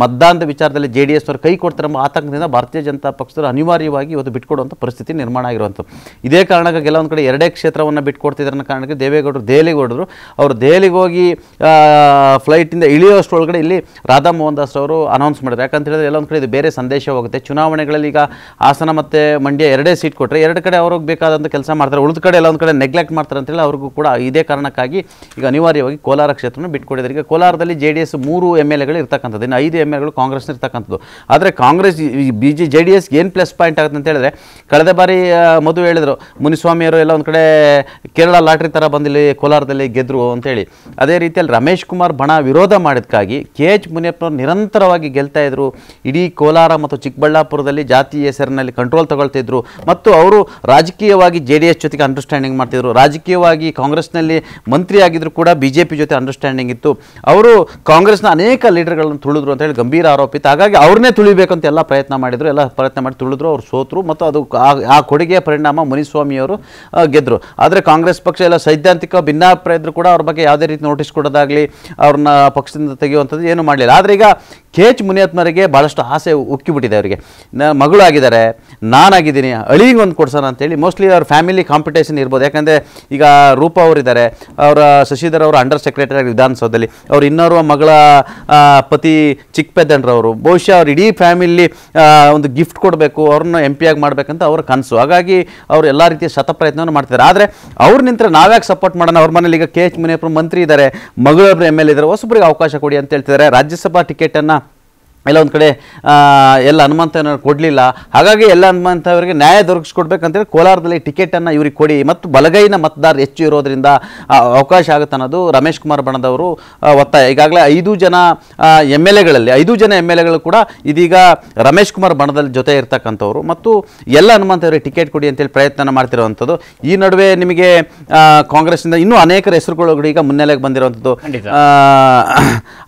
ಮತದಾನದ ವಿಚಾರದಲ್ಲಿ ಜೆ ಡಿ ಎಸ್ ಅವರು ಕೈ ಕೊಡ್ತಾರೆಂಬ ಆತಂಕದಿಂದ ಭಾರತೀಯ ಜನತಾ ಪಕ್ಷದವರು ಅನಿವಾರ್ಯವಾಗಿ ಇವತ್ತು ಬಿಟ್ಕೊಡುವಂಥ ಪರಿಸ್ಥಿತಿ ನಿರ್ಮಾಣ ಆಗಿರುವಂಥದ್ದು. ಇದೇ ಕಾರಣಕ್ಕೆ ಕೆಲವೊಂದು ಕಡೆ ಎರಡೇ ಕ್ಷೇತ್ರವನ್ನು ಬಿಟ್ಕೊಡ್ತಿದ್ದಾರೆ ಕಾರಣಕ್ಕೆ ದೇವೇಗೌಡರು ದೆಹಲಿಗೆ ಹೊರಡಿದ್ರು ಅವರು ದೆಹಲಿಗೆ ಹೋಗಿ ಫ್ಲೈಟಿಂದ ಇಳಿಯೋಷ್ಟೊಳಗಡೆ ಇಲ್ಲಿ ರಾಧಾ ಮೋಹನ್ ದಾಸ್ ಅವರು ಅನೌನ್ಸ್ ಮಾಡಿದ್ರು. ಯಾಕಂತ ಹೇಳಿದ್ರೆ ಎಲ್ಲೊಂದು ಕಡೆ ಇದು ಬೇರೆ ಸಂದೇಶ ಹೋಗುತ್ತೆ. ಚುನಾವಣೆಗಳಲ್ಲಿ ಈಗ ಹಾಸನ ಮತ್ತು ಮಂಡ್ಯ ಎರಡೇ ಸೀಟ್ ಕೊಟ್ಟರೆ ಎರಡು ಕಡೆ ಅವ್ರಿಗೆ ಬೇಕಾದಂಥ ಕೆಲಸ ಮಾಡ್ತಾರೆ. ಉಳಿದ ಕಡೆ ಎಲ್ಲೊಂದು ಕಡೆ ನೆಗ್ಲೆಕ್ಟ್ ಮಾಡ್ತಾರೆ ಅಂತೇಳಿ ಅವ್ರಿಗೂ ಕೂಡ ಇದೇ ಕಾರಣಕ್ಕಾಗಿ ಈಗ ಅನಿವಾರ್ಯವಾಗಿ ಕೋಲಾರ ಕ್ಷೇತ್ರವನ್ನು ಬಿಟ್ಕೊಡಿದ್ದಾರೆ ಈಗ ಕೋಲಾರದಲ್ಲಿ ಜೆ ಡಿ ಎಸ್ ಮೂರು ಎಂ ಎಲ್ ಎಗಳು ಇರ್ತಕ್ಕಂಥದ್ದು. ಇನ್ನು ಐದು ಎಂ ಎಲ್ಗಳು ಕಾಂಗ್ರೆಸ್ನ ಇರ್ತಕ್ಕಂಥದ್ದು. ಆದರೆ Congress B G J D S ಏನು ಪ್ಲಸ್ ಪಾಯಿಂಟ್ ಆಗುತ್ತೆ ಅಂತ ಹೇಳಿದ್ರೆ ಕಳೆದ ಬಾರಿ ಮದುವೆ ಹೇಳಿದರು, ಮುನಿಸ್ವಾಮಿಯವರು ಎಲ್ಲ ಒಂದು ಕಡೆ ಕೇರಳ ಲಾಟ್ರಿ ಥರ ಬಂದಿಲ್ಲಿ ಕೋಲಾರದಲ್ಲಿ ಗೆದ್ರು ಅಂತೇಳಿ. ಅದೇ ರೀತಿಯಲ್ಲಿ ರಮೇಶ್ ಕುಮಾರ್ ಬಣ ವಿರೋಧ ಮಾಡಿದ್ಕಾಗಿ ಕೆ ಎಚ್ ಮುನಿಯಪ್ಪನವರು ನಿರಂತರವಾಗಿ ಗೆಲ್ತಾ ಇದ್ರು. ಇಡೀ ಕೋಲಾರ ಮತ್ತು ಚಿಕ್ಕಬಳ್ಳಾಪುರದಲ್ಲಿ ಜಾತಿ ಹೆಸರಿನಲ್ಲಿ ಕಂಟ್ರೋಲ್ ತಗೊಳ್ತಿದ್ರು ಮತ್ತು ಅವರು ರಾಜಕೀಯವಾಗಿ ಜೆ ಡಿ ಎಸ್ ಜೊತೆಗೆ ಅಂಡರ್ಸ್ಟ್ಯಾಂಡಿಂಗ್ ಮಾಡ್ತಿದ್ರು. ರಾಜಕೀಯವಾಗಿ ಕಾಂಗ್ರೆಸ್ನಲ್ಲಿ ಮಂತ್ರಿ ಆಗಿದ್ರು ಕೂಡ ಬಿ ಜೆ ಪಿ ಜೊತೆ ಅಂಡರ್ಸ್ಟ್ಯಾಂಡಿಂಗ್ ಇತ್ತು. ಅವರು ಕಾಂಗ್ರೆಸ್ನ ಅನೇಕ ಲೀಡರ್ಗಳನ್ನು ತುಳಿದ್ರು ಅಂತ ಹೇಳಿ ಗಂಭೀರ ಆರೋಪಿತ್ತು ಹಾಗಾಗಿ ಅವ್ರನ್ನೇ ತುಳಿಬೇಕಂತ ಎಲ್ಲ ಪ್ರಯತ್ನ ಮಾಡಿದರು. ಎಲ್ಲ ಪ್ರಯತ್ನ ಮಾಡಿ ತುಳಿದ್ರು. ಅವ್ರು ಸೋತರು ಮತ್ತು ಅದು ಆ- ಕೊಡುಗೆಯ ಪರಿಣಾಮ ಮುನಿಸ್ವಾಮಿಯವರು ಗೆದ್ದರು ಆದರೆ ಕಾಂಗ್ರೆಸ್ ಪಕ್ಷ ಎಲ್ಲ ಸೈದ್ಧಾಂತಿಕ ಭಿನ್ನಾಭಿಪ್ರಾಯ ಇದ್ರು ಕೂಡ ಅವ್ರ ಬಗ್ಗೆ ಯಾವುದೇ ರೀತಿ ನೋಟಿಸ್ ಕೊಡೋದಾಗಲಿ ಅವ್ರನ್ನ ಪಕ್ಷದಿಂದ ತೆಗೆಯುವಂಥದ್ದು ಏನು ಮಾಡಲಿಲ್ಲ. ಆದರೆ ಈಗ ಕೆ ಎಚ್ ಮುನಿಯತ್ಮರಿಗೆ ಭಾಳಷ್ಟು ಆಸೆ ಉಕ್ಕಿಬಿಟ್ಟಿದೆ ಅವರಿಗೆ. ನ ಮಗಳು ಆಗಿದ್ದಾರೆ ನಾನಾಗಿದ್ದೀನಿ ಅಳಿಗೆ ಒಂದು ಕೊಡ್ಸೋಣ ಅಂತೇಳಿ ಮೋಸ್ಟ್ಲಿ ಅವ್ರ ಫ್ಯಾಮಿಲಿ ಕಾಂಪಿಟೇಷನ್ ಇರ್ಬೋದು. ಯಾಕಂದರೆ ಈಗ ರೂಪ ಅವರಿದ್ದಾರೆ, ಅವರ ಶಶಿಧರ್ ಅವರು ಅಂಡರ್ ಸೆಕ್ರೆಟರಿ ವಿಧಾನಸೌಧದಲ್ಲಿ, ಅವ್ರು ಇನ್ನೋರ್ವ ಮಗಳ ಪತಿ ಚಿಕ್ಕಪೆದ್ದಣ್ರವರು ಬಹುಶಃ ಅವ್ರ ಇಡೀ ಫ್ಯಾಮಿಲಿ ಒಂದು ಗಿಫ್ಟ್ ಕೊಡಬೇಕು, ಅವ್ರನ್ನ ಎಂ ಪಿ ಆಗಿ ಮಾಡಬೇಕಂತ ಅವ್ರ ಕನಸು. ಹಾಗಾಗಿ ಅವ್ರು ಎಲ್ಲ ರೀತಿಯ ಶತ ಪ್ರಯತ್ನವನ್ನು ಮಾಡ್ತಿದ್ದಾರೆ. ಆದರೆ ಅವ್ರು ನಿಂತರೆ ನಾವ್ಯಾಕೆ ಸಪೋರ್ಟ್ ಮಾಡೋಣ? ಅವ್ರ ಮನೇಲಿ ಈಗ ಕೆ ಎಚ್ ಮುನಿಯಪ್ಪ ಮಂತ್ರಿ ಇದ್ದಾರೆ ಮಗಳೊಬ್ಬರು ಎಂ ಎಲ್ ಇದ್ದಾರೆ, ಹೊಸಬ್ರಿಗೆ ಅವಕಾಶ ಕೊಡಿ ಅಂತ ಹೇಳ್ತಿದ್ದಾರೆ. ರಾಜ್ಯಸಭಾ ಟಿಕೆಟನ್ನು ಎಲ್ಲ ಒಂದು ಕಡೆ ಎಲ್ಲ ಹನುಮಂತನ ಕೊಡಲಿಲ್ಲ. ಹಾಗಾಗಿ ಎಲ್ಲ ಹನುಮಂತವರಿಗೆ ನ್ಯಾಯ ದೊರಕಿಸ್ಕೊಡ್ಬೇಕಂತೇಳಿ ಕೋಲಾರದಲ್ಲಿ ಟಿಕೆಟನ್ನು ಇವ್ರಿಗೆ ಕೊಡಿ. ಮತ್ತು ಬಲಗೈನ ಮತದಾರ ಹೆಚ್ಚು ಇರೋದರಿಂದ ಅವಕಾಶ ಆಗುತ್ತೆ ಅನ್ನೋದು ರಮೇಶ್ ಕುಮಾರ್ ಬಣದವರು ಒತ್ತಾಯ. ಈಗಾಗಲೇ ಐದು ಜನ ಎಂ ಎಲ್ ಎಗಳಲ್ಲಿ ಐದು ಜನ ಎಂ ಎಲ್ ಎಗಳು ಕೂಡ ಇದೀಗ ರಮೇಶ್ ಕುಮಾರ್ ಬಣದಲ್ಲಿ ಜೊತೆ ಇರ್ತಕ್ಕಂಥವ್ರು. ಮತ್ತು ಎಲ್ಲ ಹನುಮಂತ ಅವರಿಗೆ ಟಿಕೆಟ್ ಕೊಡಿ ಅಂತೇಳಿ ಪ್ರಯತ್ನ ಮಾಡ್ತಿರುವಂಥದ್ದು. ಈ ನಡುವೆ ನಿಮಗೆ ಕಾಂಗ್ರೆಸ್ನಿಂದ ಇನ್ನೂ ಅನೇಕರ ಹೆಸರುಗಳು ಈಗ ಮುನ್ನೆಲೆಗೆ ಬಂದಿರುವಂಥದ್ದು.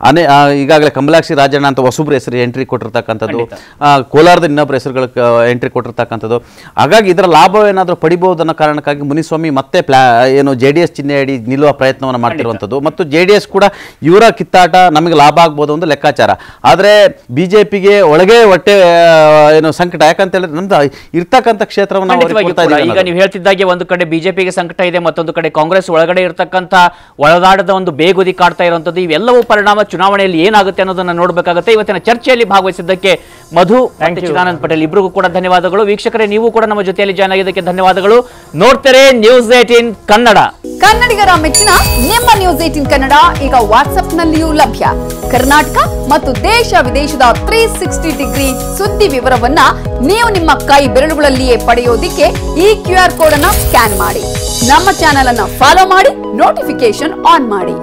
ಅನೇ ಈಗಾಗಲೇ ಕಮಲಾಕ್ಷಿ ರಾಜಣ್ಣ ಅಂತ ಹೊಸಬ್ರು ಹೆಸರು ಎಂಟ್ರಿ ಕೊಟ್ಟಿರ್ತಕ್ಕಂಥದ್ದು. ಕೋಲಾರದ ಇನ್ನೊಬ್ಬರ ಹೆಸರುಗಳ ಎಂಟ್ರಿ ಕೊಟ್ಟಿರ್ತಕ್ಕಂಥದ್ದು. ಹಾಗಾಗಿ ಇದರ ಲಾಭ ಏನಾದರೂ ಪಡಿಬಹುದು ಅನ್ನೋ ಕಾರಣಕ್ಕಾಗಿ ಮುನಿಸ್ವಾಮಿ ಮತ್ತೆ ಪ್ಲಾ ಏನು ಜೆ ಡಿ ಎಸ್ ಚಿಹ್ನೆ ಅಡಿ ನಿಲ್ಲುವ ಪ್ರಯತ್ನವನ್ನು ಮಾಡ್ತಿರುವಂಥದ್ದು. ಮತ್ತು ಜೆ ಡಿ ಎಸ್ ಕೂಡ ಇವರ ಕಿತ್ತಾಟ ನಮಗೆ ಲಾಭ ಆಗ್ಬೋದು ಒಂದು ಲೆಕ್ಕಾಚಾರ. ಆದರೆ ಬಿ ಜೆ ಪಿಗೆ ಒಳಗೆ ಹೊಟ್ಟೆ ಏನು ಸಂಕಟ. ಯಾಕಂತ ಹೇಳಿದ್ರೆ ನಮ್ದು ಇರ್ತಕ್ಕಂಥ ಕ್ಷೇತ್ರವನ್ನು ಈಗ. ನೀವು ಹೇಳ್ತಿದ್ದಾಗೆ ಒಂದು ಕಡೆ ಬಿಜೆಪಿಗೆ ಸಂಕಟ ಇದೆ ಮತ್ತೊಂದು ಕಡೆ ಕಾಂಗ್ರೆಸ್ ಒಳಗಡೆ ಇರತಕ್ಕಂಥ ಒಳದಾಡದ ಒಂದು ಬೇಗುದಿ ಕಾಡ್ತಾ ಇರುವಂಥದ್ದು ಇವೆಲ್ಲವೂ ಪರಿಣಾಮ ಚುನಾವಣೆಯಲ್ಲಿ ಏನಾಗುತ್ತೆ ಅನ್ನೋದನ್ನ ನೋಡಬೇಕಾಗುತ್ತೆ. ಇವತ್ತಿನ ಚರ್ಚೆಯಲ್ಲಿ ಭಾಗವಹಿಸಿದ್ದಕ್ಕೆ ಮಧು ಮತ್ತು ಚಿದಾನಂದ್ ಪಟೇಲ್. ಇಬ್ಬರಿಗೂ ಕೂಡ ಧನ್ಯವಾದಗಳು. ವೀಕ್ಷಕರೇ ನೀವು ಕೂಡ ನಮ್ಮ ಜೊತೆಯಲ್ಲಿ ಜಾಯ್ನ್ ಆಗಿದ್ದಕ್ಕೆ ಧನ್ಯವಾದಗಳು. ನೋಡ್ತಾರೆ ನ್ಯೂಸ್ ಏಟೀನ್ ಕನ್ನಡ. ಕನ್ನಡಿಗರ ಮೆಚ್ಚಿನ ನಿಮ್ಮ ನ್ಯೂಸ್ ಏಟೀನ್ ಕನ್ನಡ ಈಗ ವಾಟ್ಸ್ಆಪ್ನಲ್ಲಿಯೂ ಲಭ್ಯ. ಕರ್ನಾಟಕ ಮತ್ತು ದೇಶ ವಿದೇಶದ ತ್ರೀ ಸಿಕ್ಸ್ಟಿ ಡಿಗ್ರಿ ಸುದ್ದಿ ವಿವರವನ್ನ ನೀವು ನಿಮ್ಮ ಕೈ ಬೆರಳುಗಳಲ್ಲಿಯೇ ಪಡೆಯೋದಿಕ್ಕೆ ಈ ಕ್ಯೂ ಆರ್ ಕೋಡ್ ಅನ್ನ ಸ್ಕ್ಯಾನ್ ಮಾಡಿ. ನಮ್ಮ ಚಾನೆಲ್ ಅನ್ನ ಫಾಲೋ ಮಾಡಿ ನೋಟಿಫಿಕೇಶನ್ ಆನ್ ಮಾಡಿ.